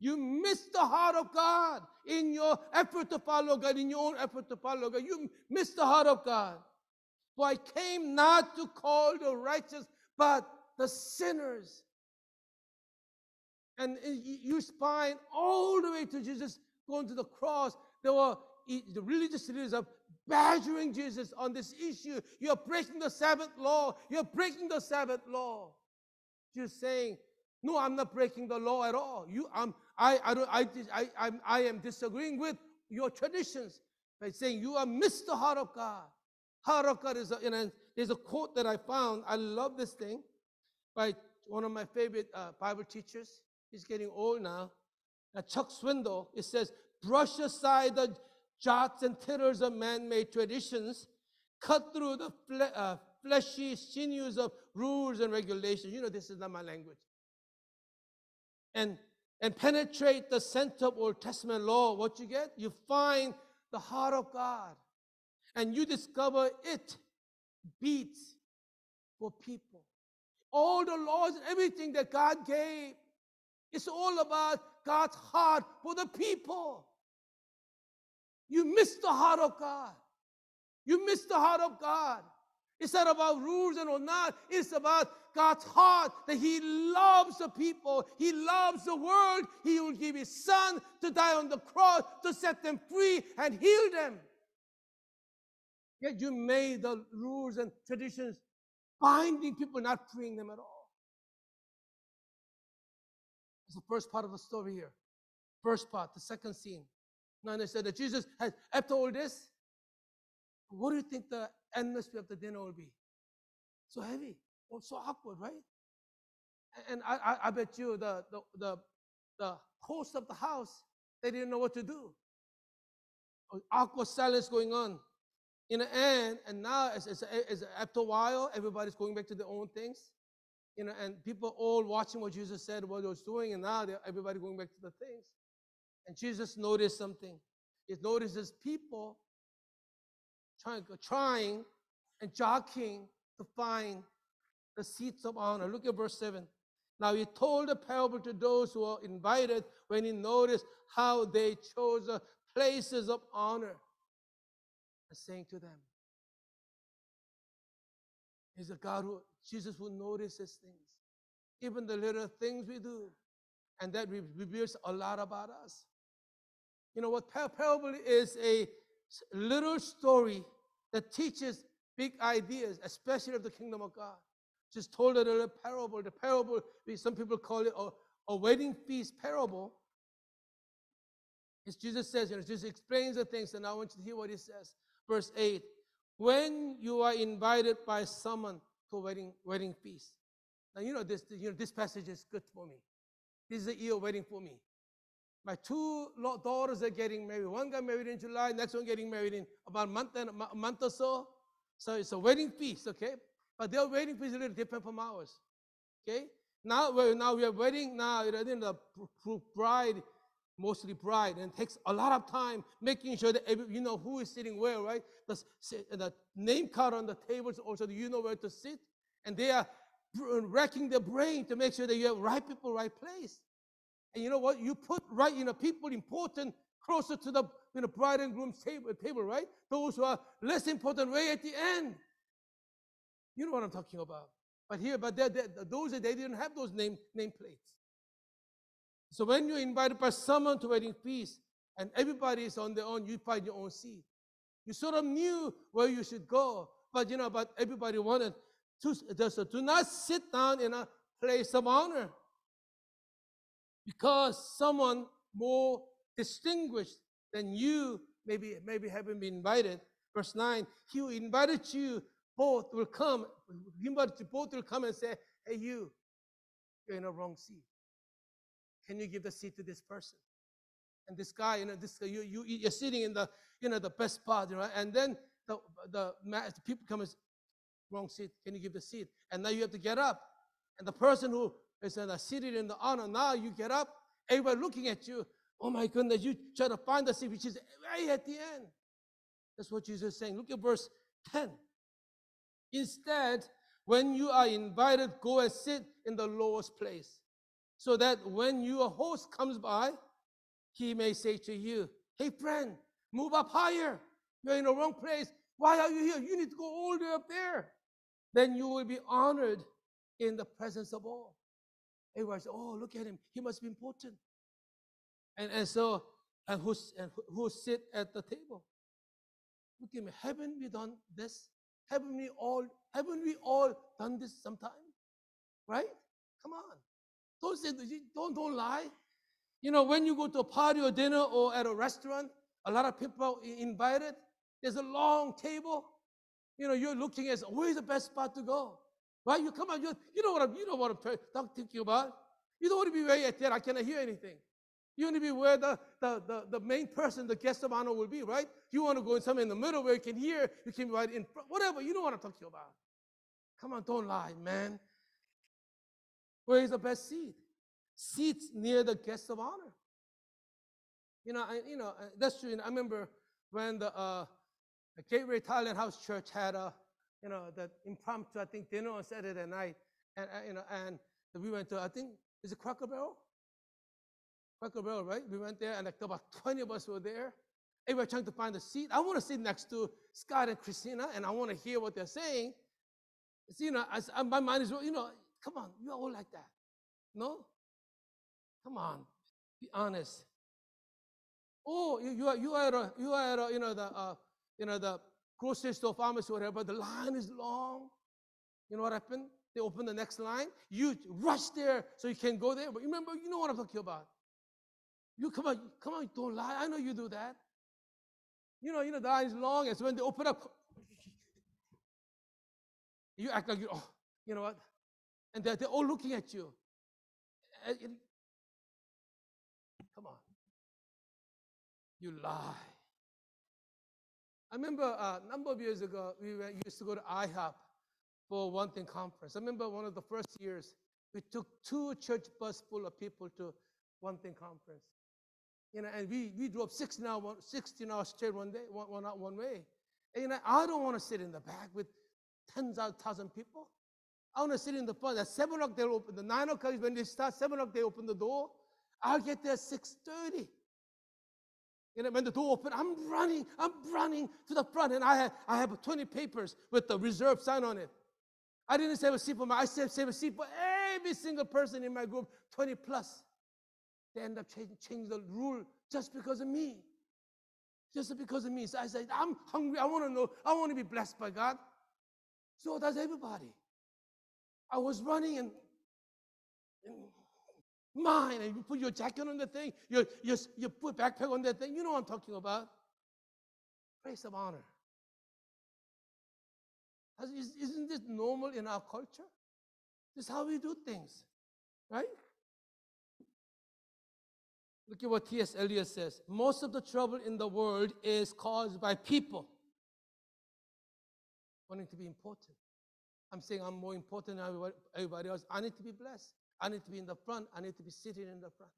You miss the heart of God in your effort to follow God, in your own effort to follow God. You miss the heart of God. For I came not to call the righteous, but the sinners. And you find all the way to Jesus going to the cross. There were the religious leaders of badgering Jesus on this issue. You're breaking the Sabbath law. You're breaking the Sabbath law. Just saying, no, I'm not breaking the law at all. You, I'm, I, I, don't, I, I, I, I am disagreeing with your traditions by saying you are missed the heart of God. Heart of God is a, you know, there's a quote that I found. I love this thing by one of my favorite uh, Bible teachers. He's getting old now. Uh, Chuck Swindoll. It says, brush aside the jots and tittles of man-made traditions, cut through the fle- uh, fleshy sinews of rules and regulations. You know, this is not my language. And and penetrate the center of Old Testament law, what you get? You find the heart of God. And you discover it beats for people. All the laws and everything that God gave, it's all about God's heart for the people. You miss the heart of God. You miss the heart of God. It's not about rules and or not. It's about God's heart that He loves the people. He loves the world. He will give His Son to die on the cross to set them free and heal them. Yet you made the rules and traditions binding people, not freeing them at all. That's the first part of the story here. First part, the second scene. Now they said that Jesus has, after all this, what do you think the atmosphere of the dinner will be? So heavy, or so awkward, right? And I, I, I bet you the, the, the, the host of the house, they didn't know what to do. Awkward silence going on. In the end, and now as, as, as after a while, everybody's going back to their own things. You know, and people all watching what Jesus said, what he was doing, and now everybody going back to the things. And Jesus noticed something. He notices people trying, trying and jockeying to find the seats of honor. Look at verse 7. Now he told a parable to those who were invited when he noticed how they chose the places of honor. saying to them, He's a God who, Jesus who notices things, even the little things we do, and that reveals a lot about us. You know what? Parable is a little story that teaches big ideas, especially of the kingdom of God. Just told a little parable. The parable, some people call it a, a wedding feast parable. As Jesus says, you know, Jesus explains the things, and I want you to hear what he says. Verse 8 When you are invited by someone to a wedding, wedding feast. Now, you know, this, you know, this passage is good for me. This is a year wedding for me. My two daughters are getting married. One got married in July, next one getting married in about a month and a month or so. So it's a wedding feast, okay? But their wedding feast is a little different from ours. Okay? Now we now we are wedding now, you know, the bride, mostly bride, and it takes a lot of time making sure that every, you know who is sitting where, right? The, the name card on the tables also you know where to sit, and they are racking their brain to make sure that you have right people, right place. And you know what? You put right, you know, people important closer to the you know, bride and groom's table, table, right? Those who are less important way at the end. You know what I'm talking about. But here, but they, they, those they didn't have those name nameplates. So when you're invited by someone to wedding feast, and everybody is on their own, you find your own seat. You sort of knew where you should go, but you know, but everybody wanted to. So do not sit down in a place of honor because someone more distinguished than you maybe maybe haven't been invited. Verse 9, he who invited you both will come, he invited you both will come and say, Hey, you, you're in a wrong seat. Can you give the seat to this person? And this guy, you know, this you, you you're sitting in the you know the best part, you know, and then the the, the people come and say, wrong seat. Can you give the seat? And now you have to get up. And the person who is uh, seated in the honor, now you get up, everybody looking at you. Oh my goodness, you try to find the seat which is right at the end. That's what Jesus is saying. Look at verse 10. Instead, when you are invited, go and sit in the lowest place, so that when your host comes by, he may say to you, Hey, friend, move up higher. You're in the wrong place. Why are you here? You need to go all the way up there. Then you will be honored in the presence of all. Everybody says, Oh, look at him. He must be important. And, and so, and who, and who sit at the table? Look at me. Haven't we done this? Haven't we all, haven't we all done this sometime? Right? Come on. Don't say, don't, don't lie. You know, when you go to a party or dinner or at a restaurant, a lot of people invited. There's a long table. You know, you're looking at where's the best spot to go. Right? You come on? you, you know what I'm, you know what I'm thinking about. You don't want to be way at there. I cannot hear anything. You want to be where the, the, the, the, main person, the guest of honor will be, right? You want to go somewhere in the middle where you can hear, you can be right in front, whatever. You know what I'm talking about. Come on, don't lie, man. Where is the best seat? Seats near the guest of honor. You know, I, you know, uh, that's true. I remember when the, uh, Gateway Thailand House Church had a, you know, the impromptu, I think, dinner on Saturday night, and uh, you know, and we went to, I think, is it Cracker Barrel? Cracker Barrel, right? We went there, and like about 20 of us were there. Everybody trying to find a seat. I want to sit next to Scott and Christina, and I want to hear what they're saying. You know, as, my mind is, you know, come on, you're all like that. No? Come on, be honest. Oh, you, you are you are a, you are a, you know the uh, you know the grocery store, pharmacy, whatever. The line is long. You know what happened? They open the next line. You rush there so you can go there. But remember, you know what I'm talking about. You come on, come on, don't lie. I know you do that. You know, you know, the line is long, and so when they open up, you act like you, oh, you know what? And they're, they're all looking at you. come on. You lie. I remember uh, a number of years ago, we used to go to IHOP for Onething conference. I remember one of the first years, we took two church bus full of people to Onething conference. You know, and we, we drove 16 hours, 16 hours straight one day, one, one, one way. And, you know, I don't want to sit in the back with tens of thousand people. I want to sit in the front. At 7 o'clock, they'll open. The 9 o'clock is when they start. 7 o'clock, they open the door. I'll get there 6.30. Know, when the door opened, I'm running, I'm running to the front, and I have, I have 20 papers with the reserve sign on it. I didn't save a seat for my, I saved, saved a seat for every single person in my group, 20 plus. They end up changing change the rule just because of me. Just because of me. So I said, I'm hungry. I want to know. I want to be blessed by God. So does everybody. I was running and, and mine, and you put your jacket on the thing, you, you, you put backpack on that thing. You know what I'm talking about. Place of honor. Isn't this normal in our culture? This is how we do things, right? Look at what T.S. Eliot says. Most of the trouble in the world is caused by people wanting to be important. I'm saying I'm more important than everybody else. I need to be blessed. I need to be in the front. I need to be sitting in the front.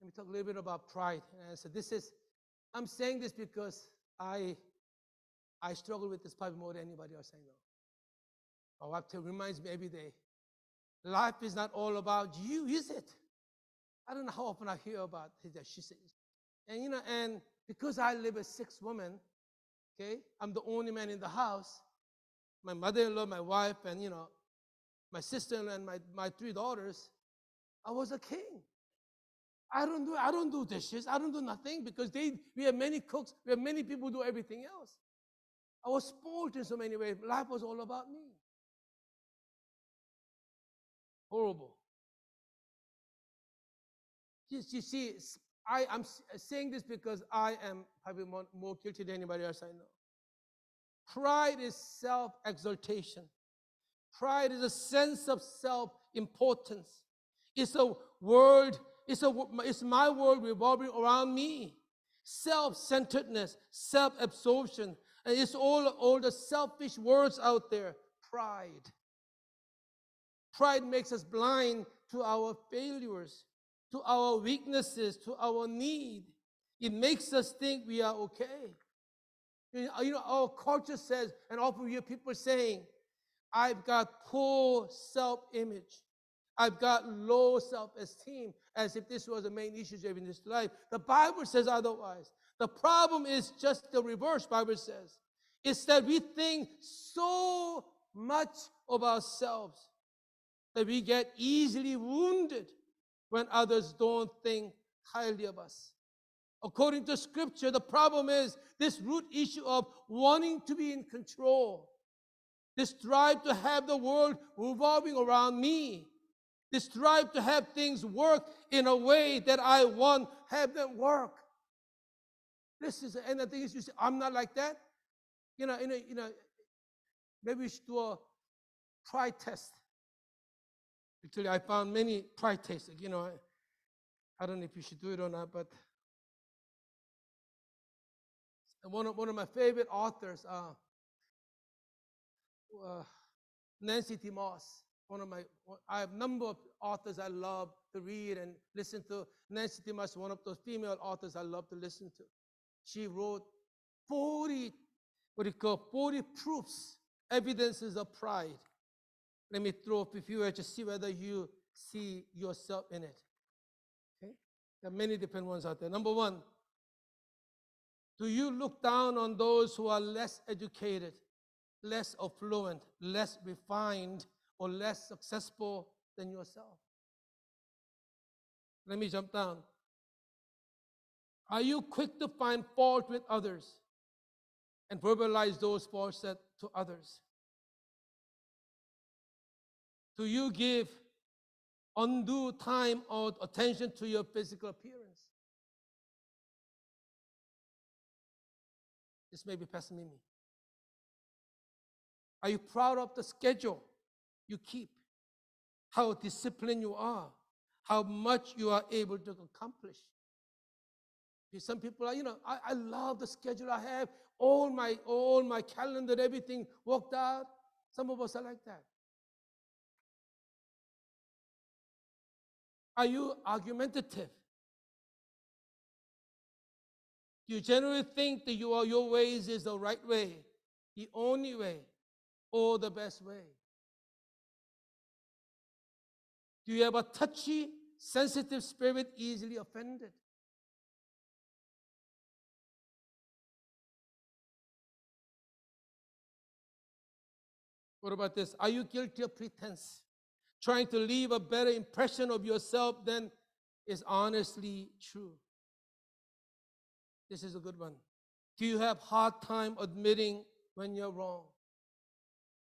Let me talk a little bit about pride. And said, this is, I'm saying this because I, I struggle with this probably more than anybody else I know. My wife reminds me every day Life is not all about you, is it? I don't know how often I hear about it that she says. And you know, and because I live with six women, Okay? I'm the only man in the house. My mother in law, my wife, and you know, my sister and my, my three daughters. I was a king. I don't do I don't do dishes. I don't do nothing because they we have many cooks, we have many people do everything else. I was spoiled in so many ways. Life was all about me. Horrible. You, you see, I I'm saying this because I am probably more, more guilty than anybody else I know. Pride is self exaltation. Pride is a sense of self importance. It's a world, it's, a, it's my world revolving around me. Self centeredness, self absorption, and it's all, all the selfish words out there. Pride. Pride makes us blind to our failures, to our weaknesses, to our need. It makes us think we are okay. You know, our oh, culture says, and often hear people saying, I've got poor self image. I've got low self esteem, as if this was the main issue in this life. The Bible says otherwise. The problem is just the reverse, Bible says. It's that we think so much of ourselves that we get easily wounded when others don't think highly of us. According to scripture, the problem is this root issue of wanting to be in control, this drive to have the world revolving around me, this drive to have things work in a way that I want have them work. This is, and the thing is, you say, I'm not like that. You know, you know, you know, maybe we should do a pride test. Actually, I found many pride tests. You know, I, I don't know if you should do it or not, but one of, one of my favorite authors, uh, uh, Nancy DeMoss. One of my, I have a number of authors I love to read and listen to. Nancy DeMoss, one of those female authors I love to listen to. She wrote 40, what do you call, 40 proofs, evidences of pride. Let me throw up a few here to see whether you see yourself in it. Okay? There are many different ones out there. Number one, do you look down on those who are less educated, less affluent, less refined, or less successful than yourself? Let me jump down. Are you quick to find fault with others and verbalize those faults to others? Do you give undue time or attention to your physical appearance? This may be Pastor Mimi. Are you proud of the schedule you keep? How disciplined you are? How much you are able to accomplish? Some people are, you know, I, I love the schedule I have, all my all my calendar, everything worked out. Some of us are like that. Are you argumentative? You generally think that you are, your ways is the right way, the only way, or the best way? Do you have a touchy, sensitive spirit, easily offended? What about this? Are you guilty of pretense? Trying to leave a better impression of yourself than is honestly true. This is a good one. Do you have hard time admitting when you're wrong?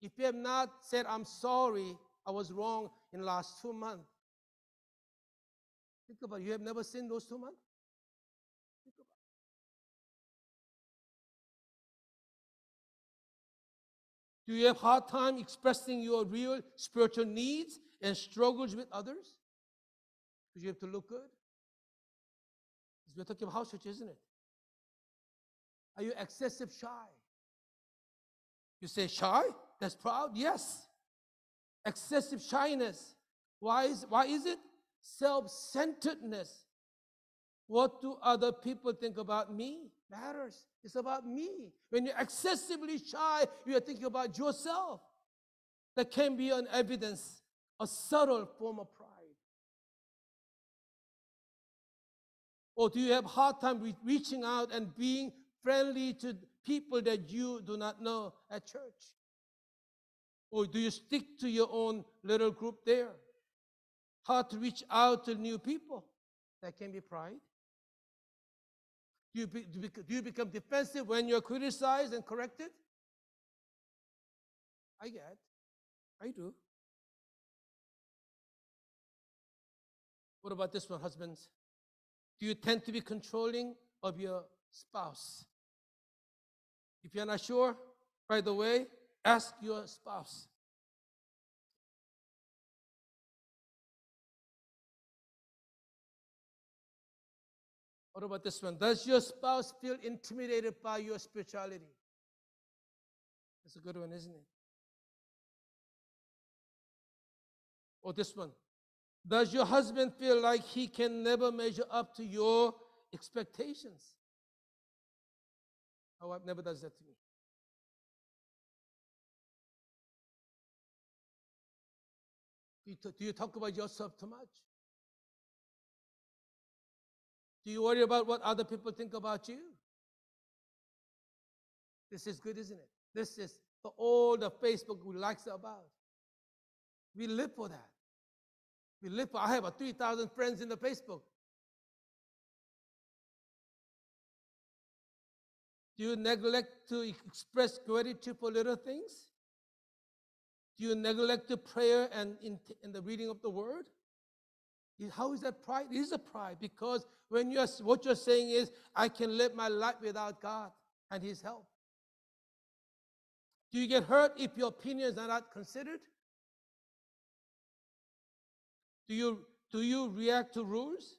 If you have not said, I'm sorry, I was wrong in the last two months. Think about it. You have never sinned those two months? Think about it. Do you have hard time expressing your real spiritual needs and struggles with others? Because you have to look good. We're talking about house church, isn't it? Are you excessive shy? You say shy? That's proud? Yes. Excessive shyness. Why is, why is it? Self centeredness. What do other people think about me? Matters. It's about me. When you're excessively shy, you are thinking about yourself. That can be an evidence, a subtle form of pride. Or do you have hard time re- reaching out and being friendly to people that you do not know at church? Or do you stick to your own little group there? How to reach out to new people? That can be pride. Do you, be, do you become defensive when you're criticized and corrected? I get. I do. What about this one, husbands? Do you tend to be controlling of your spouse? If you're not sure, by the way, ask your spouse. What about this one? Does your spouse feel intimidated by your spirituality? That's a good one, isn't it? Or this one. Does your husband feel like he can never measure up to your expectations? My wife never does that to me. Do you, talk about yourself too much? Do you worry about what other people think about you? This is good, isn't it? This is the all the Facebook we likes about. We live for that. We live for, I have a 3,000 friends in the Facebook. Do you neglect to express gratitude for little things? Do you neglect the prayer and in, in the reading of the word? How is that pride? It is a pride because when you're what you're saying is, I can live my life without God and His help. Do you get hurt if your opinions are not considered? Do you do you react to rules?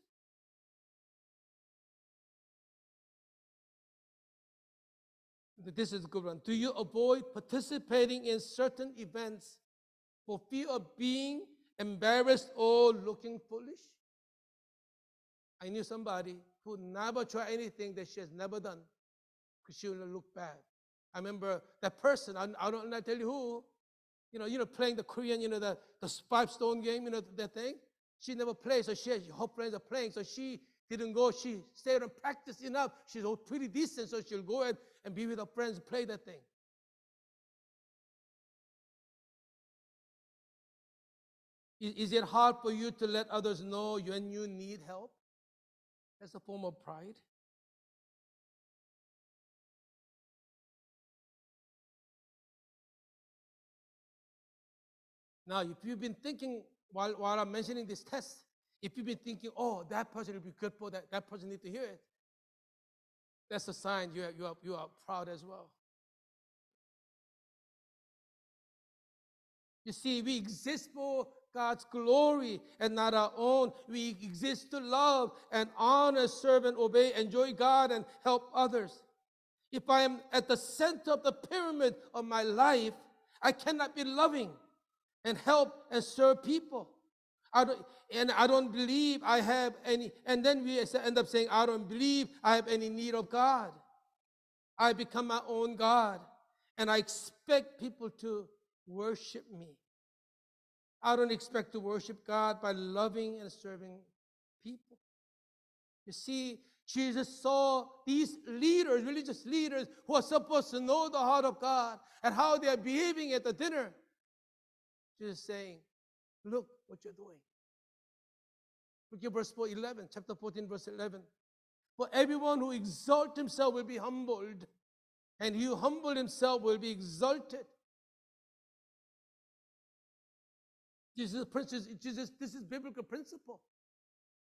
This is a good one. Do you avoid participating in certain events for fear of being embarrassed or looking foolish? I knew somebody who never tried anything that she has never done because she would look bad. I remember that person, I, I don't I tell you who, you know, you know, playing the Korean, you know, the, the five stone game, you know, that thing. She never played, so she her friends are playing, so she didn't go. She stayed and practiced enough. She's pretty decent, so she'll go and, and be with her friends, play that thing. Is, is it hard for you to let others know when you need help? That's a form of pride. Now, if you've been thinking while, while I'm mentioning this test, if you've been thinking, oh, that person will be good for that, that person need to hear it, that's a sign you are, you are, you are proud as well. You see, we exist for God's glory and not our own. We exist to love and honor, serve and obey, enjoy God and help others. If I am at the center of the pyramid of my life, I cannot be loving and help and serve people. I don't, and I don't believe I have any, and then we end up saying, I don't believe I have any need of God. I become my own God, and I expect people to worship me. I don't expect to worship God by loving and serving people. You see, Jesus saw these leaders, religious leaders, who are supposed to know the heart of God and how they are behaving at the dinner. Jesus saying, Look what you're doing. Look at verse 4, 11, chapter 14, verse 11. For everyone who exalts himself will be humbled, and he who humble himself will be exalted. Jesus, Jesus, this is biblical principle.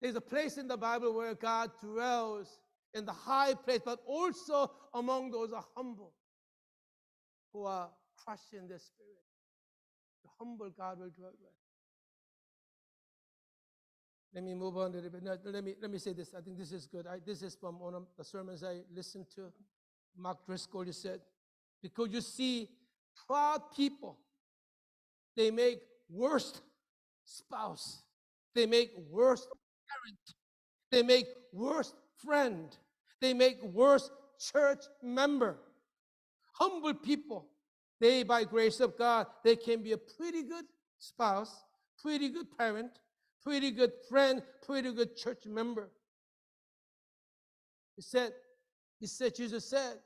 There's a place in the Bible where God dwells in the high place, but also among those who are humble, who are crushed in their spirit. The humble God will dwell with. Let me move on a little bit. Let, me, let me say this. I think this is good. I, this is from one of the sermons I listened to. Mark Driscoll, he said, because you see, proud people, they make worst spouse. They make worst parent. They make worst friend. They make worst church member. Humble people, they, by grace of God, they can be a pretty good spouse, pretty good parent, pretty good friend, pretty good church member. He said, he said, Jesus said,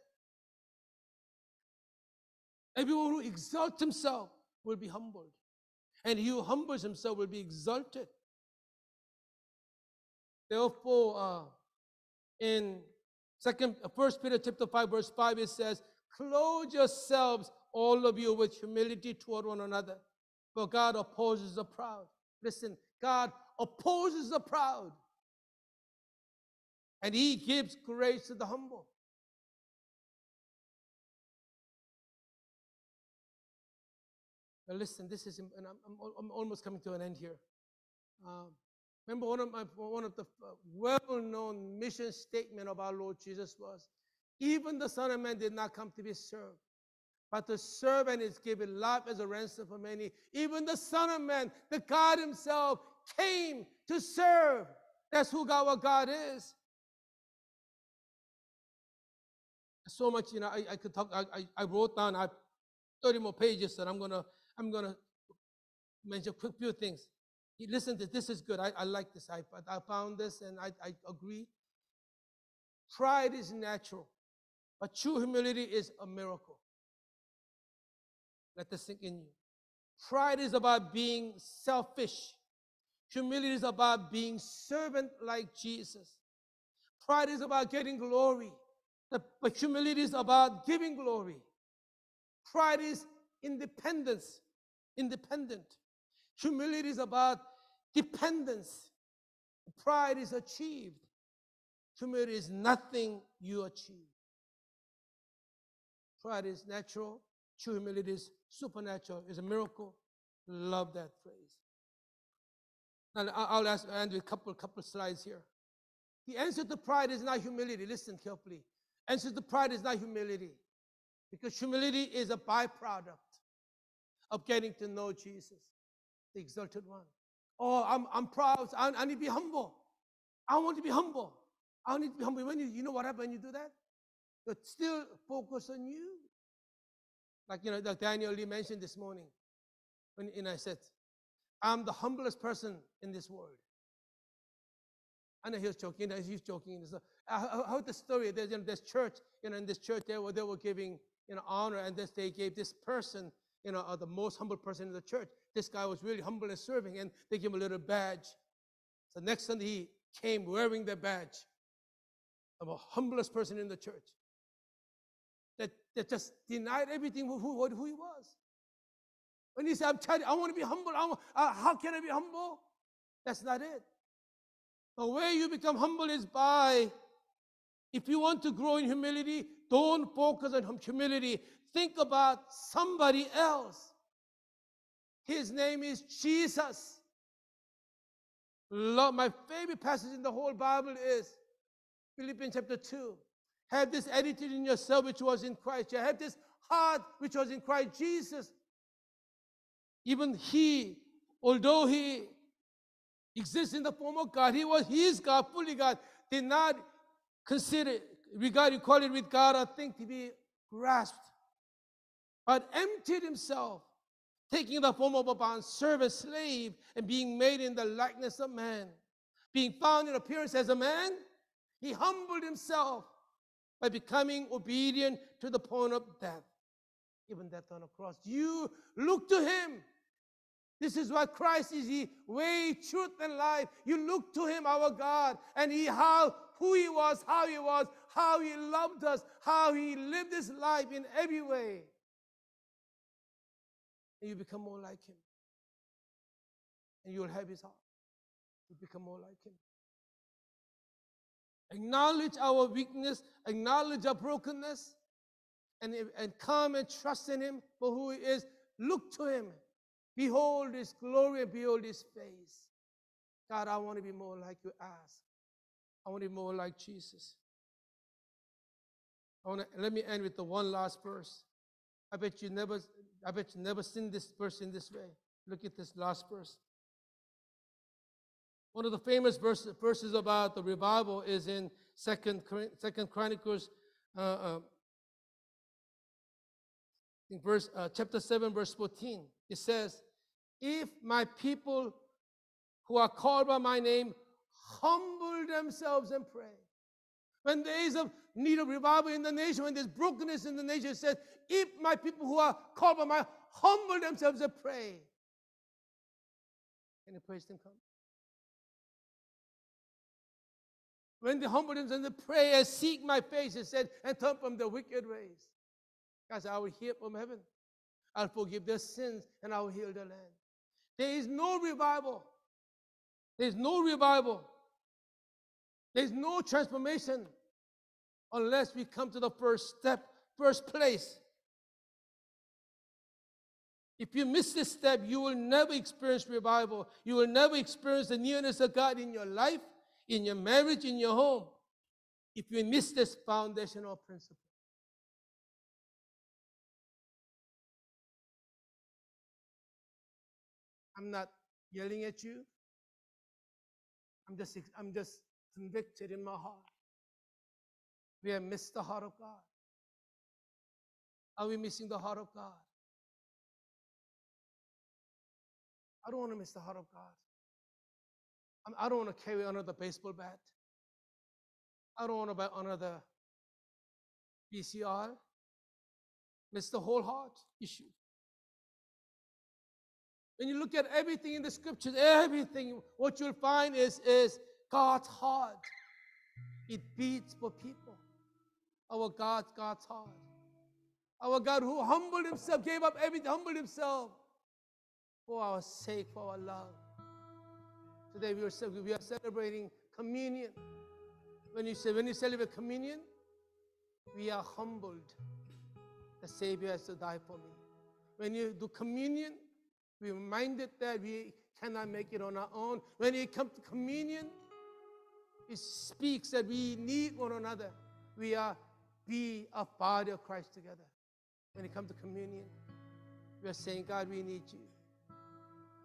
Everyone who exalts himself will be humbled. And he who humbles himself will be exalted. Therefore, uh, in second, uh, First Peter chapter five, verse five, it says, "Clothe yourselves, all of you, with humility toward one another, for God opposes the proud." Listen, God opposes the proud, and He gives grace to the humble. Now listen, this is, and I'm, I'm, I'm almost coming to an end here. Um, remember, one of my one of the uh, well-known mission statement of our Lord Jesus was, even the Son of Man did not come to be served, but to serve and is given life as a ransom for many. Even the Son of Man, the God Himself, came to serve. That's who God, what God is. So much, you know, I, I could talk. I, I, wrote down. I 30 more pages, and I'm gonna I'm gonna mention a quick few things. You Listen to this is good. I, I like this. I, I found this and I, I agree. Pride is natural, but true humility is a miracle. Let this sink in you. Pride is about being selfish. Humility is about being servant like Jesus. Pride is about getting glory, but humility is about giving glory. Pride is independence, independent. Humility is about dependence. Pride is achieved. Humility is nothing you achieve. Pride is natural. True humility is supernatural. It's a miracle. Love that phrase. I'll ask Andrew a couple couple slides here. The answer to pride is not humility. Listen carefully. Answer to pride is not humility. Because humility is a byproduct of getting to know Jesus, the exalted one. Oh, I'm, I'm proud. I, I need to be humble. I want to be humble. I need to be humble. When you, you know what happens when you do that? You still focus on you. Like, you know, like Daniel Lee mentioned this morning. When and I said, I'm the humblest person in this world. I know he was joking. He was joking. I heard the story. There's, you know, this church, you know, in this church, they were, they were giving, you know, honor, and this, they gave this person, you know, uh, the most humble person in the church. This guy was really humble and serving, and they gave him a little badge. So next Sunday, he came wearing the badge of a humblest person in the church. That, that just denied everything who, who, who he was. When he said, I'm tired, I want to be humble. Want, uh, how can I be humble? That's not it. The way you become humble is by, if you want to grow in humility, don't focus on humility. Think about somebody else. His name is Jesus. Love, my favorite passage in the whole Bible is Philippians chapter 2. Have this attitude in yourself which was in Christ. You have this heart which was in Christ Jesus. Even he, although he exists in the form of God, he was he is God, fully God, did not consider regard equality with God a thing to be grasped, but emptied himself, taking the form of a bond servant, slave, and being made in the likeness of man. Being found in appearance as a man, he humbled himself by becoming obedient to the point of death, even death on a cross. You look to him. This is what Christ is, the way, truth, and life. You look to him, our God, and he how who he was, how he was, how he loved us, how he lived his life in every way. And you become more like him. And you will have his heart. You become more like him. Acknowledge our weakness, acknowledge our brokenness, and, and come and trust in him for who he is. Look to him. Behold his glory and behold his face. God, I want to be more like you ask. I want to be more like Jesus. I want to, let me end with the one last verse. I bet you never, I bet you never seen this verse in this way. Look at this last verse. One of the famous verse, verses about the revival is in Second, Second Chronicles, uh, uh, in verse uh, chapter seven, verse fourteen. It says, "If my people who are called by my name humble themselves and pray." When there is a need of revival in the nation, when there's brokenness in the nation, it says, if my people who are called by my humble themselves and pray. Can you praise them come? When they humble themselves and pray and seek my face, it said, and turn from the wicked ways. God said, I will hear from heaven. I'll forgive their sins and I will heal the land. There is no revival. There's no revival. There's no transformation unless we come to the first step, first place. If you miss this step, you will never experience revival. You will never experience the nearness of God in your life, in your marriage, in your home. If you miss this foundational principle. I'm not yelling at you. I'm just, I'm just convicted in my heart. We have missed the heart of God. Are we missing the heart of God? I don't want to miss the heart of God. I'm- don't want to carry another baseball bat. I don't want to buy another PCR. Miss the whole heart issue. When you look at everything in the scriptures, everything, what you'll find is, is God's heart. It beats for people. Our God, God's heart. Our God who humbled himself, gave up everything, humbled himself for our sake, for our love. Today we are, we are celebrating communion. When you say when you celebrate communion, we are humbled. The Savior has to die for me. When you do communion, we're reminded that we cannot make it on our own. When it comes to communion, it speaks that we need one another. We are be a body of Christ together. When it comes to communion, we are saying, God, we need you.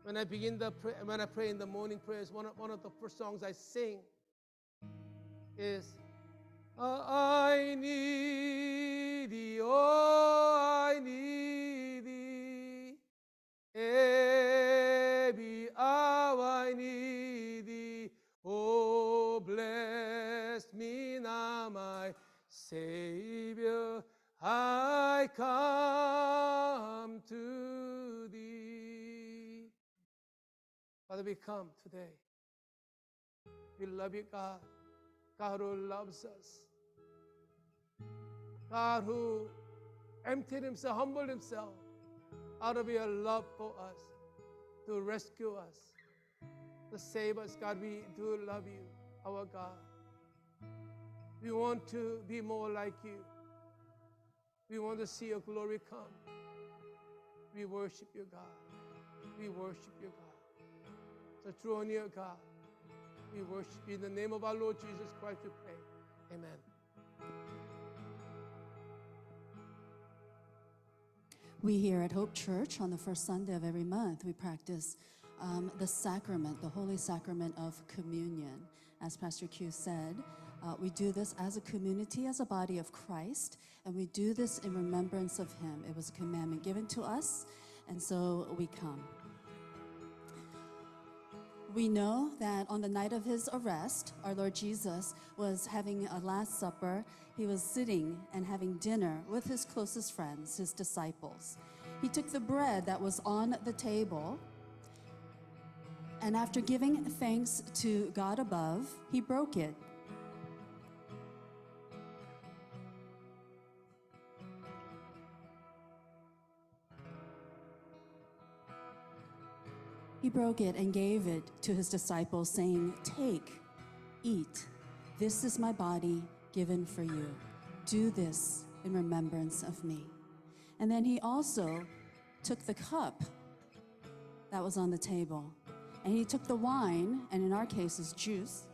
When I begin the pray, when I pray in the morning prayers, one of, one of the first songs I sing is I need thee, oh, I need thee. Every hour I. Oh, bless me now, my Savior. I come to thee. Father, we come today. We love you, God. God who loves us. God who emptied himself, humbled himself out of your love for us to rescue us, to save us. God, we do love you, our God. We want to be more like you. We want to see your glory come. We worship you, God. We worship you, God. True and near God. We worship you in the name of our Lord Jesus Christ. We pray. Amen.
We here at Hope Church on the first Sunday of every month, we practice um, the sacrament, the holy sacrament of communion. As Pastor Q said, uh, we do this as a community, as a body of Christ, and we do this in remembrance of Him. It was a commandment given to us, and so we come. We know that on the night of his arrest, our Lord Jesus was having a Last Supper. He was sitting and having dinner with his closest friends, his disciples. He took the bread that was on the table, and after giving thanks to God above, he broke it. He broke it and gave it to his disciples, saying, Take, eat. This is my body given for you. Do this in remembrance of me. And then he also took the cup that was on the table, and he took the wine, and in our case is juice.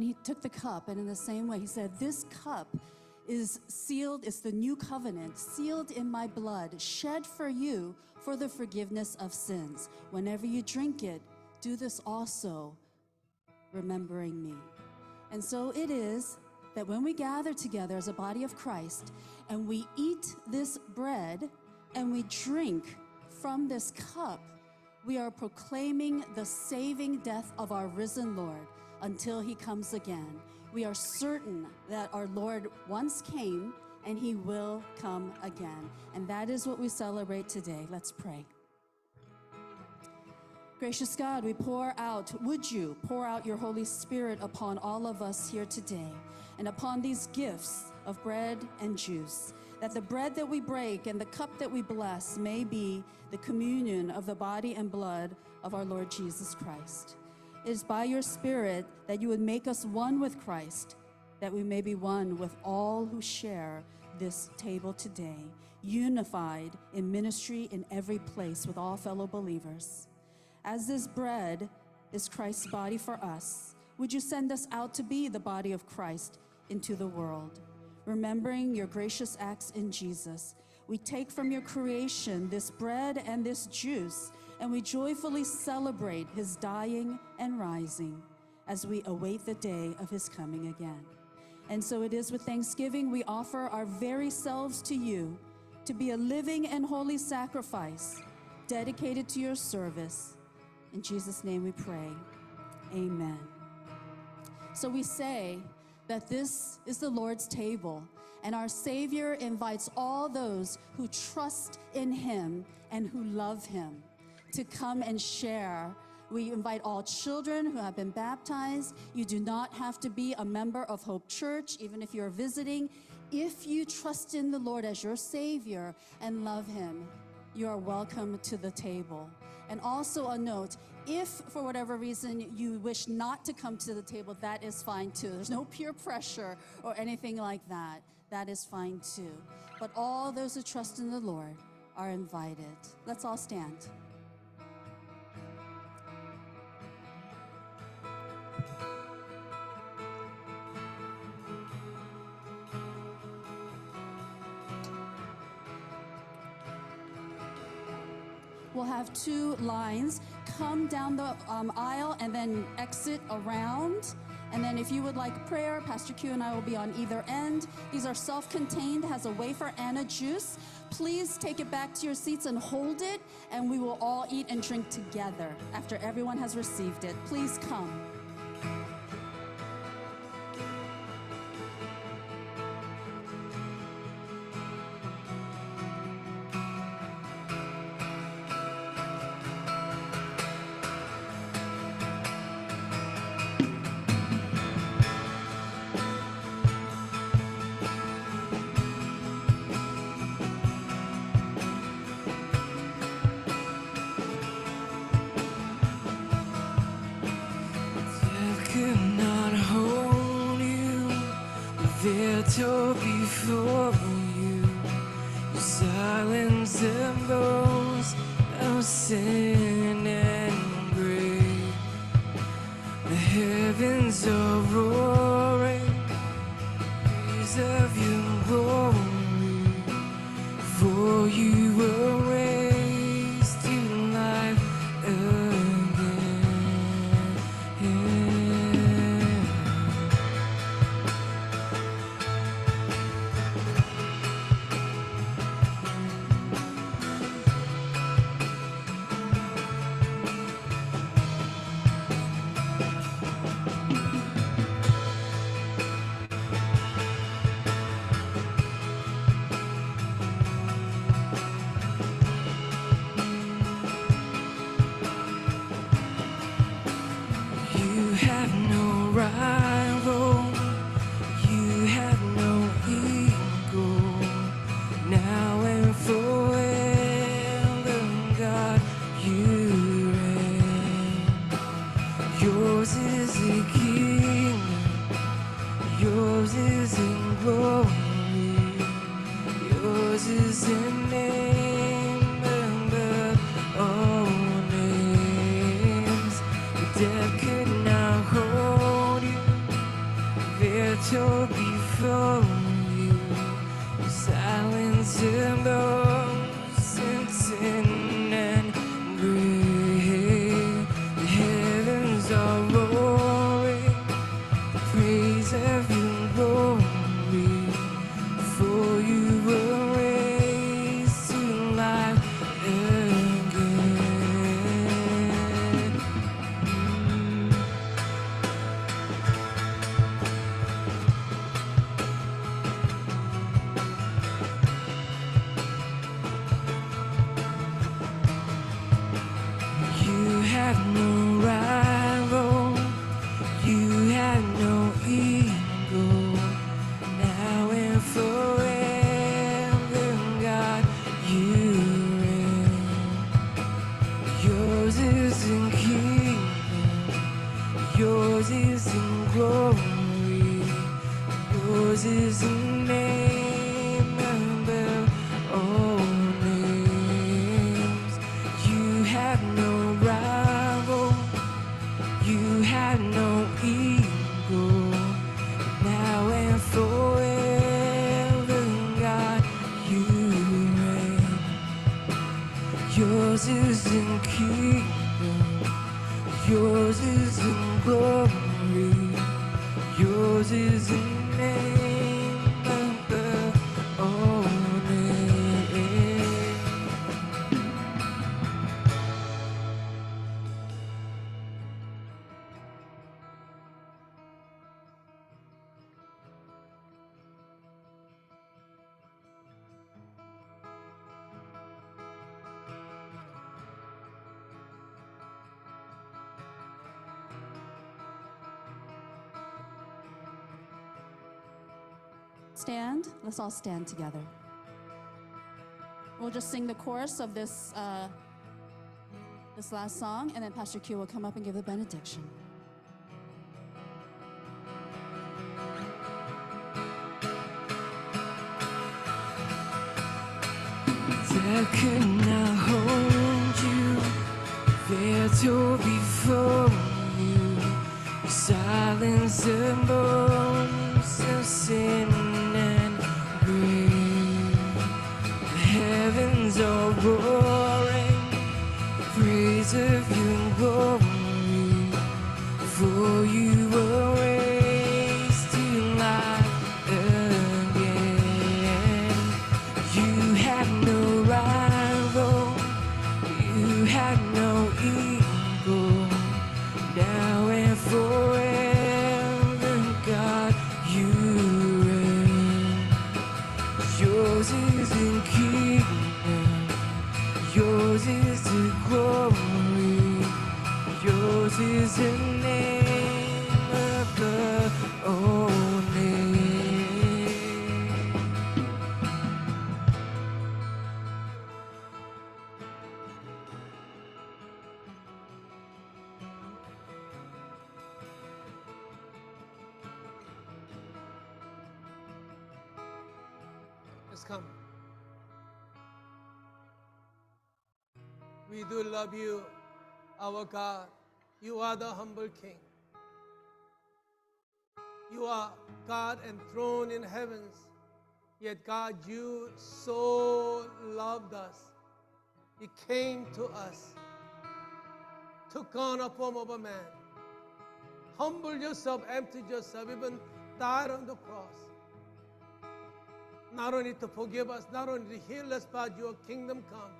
And he took the cup, and in the same way, he said, This cup is sealed, it's the new covenant, sealed in my blood, shed for you for the forgiveness of sins. Whenever you drink it, do this also, remembering me. And so it is that when we gather together as a body of Christ and we eat this bread and we drink from this cup, we are proclaiming the saving death of our risen Lord until he comes again. We are certain that our Lord once came and he will come again. And that is what we celebrate today. Let's pray. Gracious God, we pour out, would you pour out your Holy Spirit upon all of us here today and upon these gifts of bread and juice, that the bread that we break and the cup that we bless may be the communion of the body and blood of our Lord Jesus Christ. It is by your Spirit that you would make us one with Christ, that we may be one with all who share this table today, unified in ministry in every place with all fellow believers. As this bread is Christ's body for us, would you send us out to be the body of Christ into the world? Remembering your gracious acts in Jesus, we take from your creation this bread and this juice, and we joyfully celebrate his dying and rising as we await the day of his coming again. And so it is with thanksgiving we offer our very selves to you to be a living and holy sacrifice dedicated to your service. In Jesus' name we pray. Amen. So we say that this is the Lord's table, and our Savior invites all those who trust in Him and who love Him to come and share. We invite all children who have been baptized. You do not have to be a member of Hope Church, even if you're visiting. If you trust in the Lord as your Savior and love Him, you are welcome to the table. And also a note if for whatever reason you wish not to come to the table, that is fine too. There's no peer pressure or anything like that. That is fine too. But all those who trust in the Lord are invited. Let's all stand. We'll have two lines. Come down the um, aisle and then exit around. And then, if you would like prayer, Pastor Q and I will be on either end. These are self contained, has a wafer and a juice. Please take it back to your seats and hold it, and we will all eat and drink together after everyone has received it. Please come.
Of Yours is glory. The
Stand. Let's all stand together. We'll just sing the chorus of this, uh, this last song, and then Pastor Q will come up and give the benediction.
We do love you, our God. You are the humble King. You are God enthroned in heavens. Yet, God, you so loved us. He came to us, took on a form of a man, humbled yourself, emptied yourself, even died on the cross not only to forgive us, not only to heal us, but your kingdom come.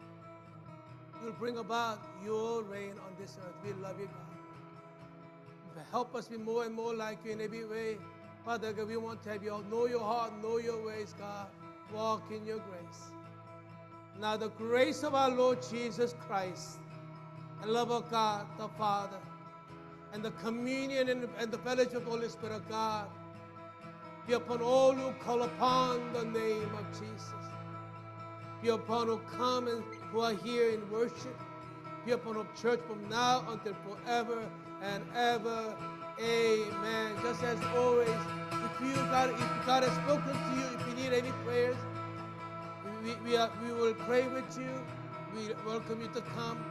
You'll bring about your reign on this earth. We love you, God. Help us be more and more like you in every way. Father God, we want to have you know your heart, know your ways, God. Walk in your grace. Now the grace of our Lord Jesus Christ, and love of God the Father, and the communion and, and the fellowship of the Holy Spirit of God be upon all who call upon the name of Jesus. Be upon who come and who are here in worship. Be upon our church from now until forever and ever. Amen. Just as always, if you God, if God has spoken to you, if you need any prayers, we, we, are, we will pray with you. We welcome you to come.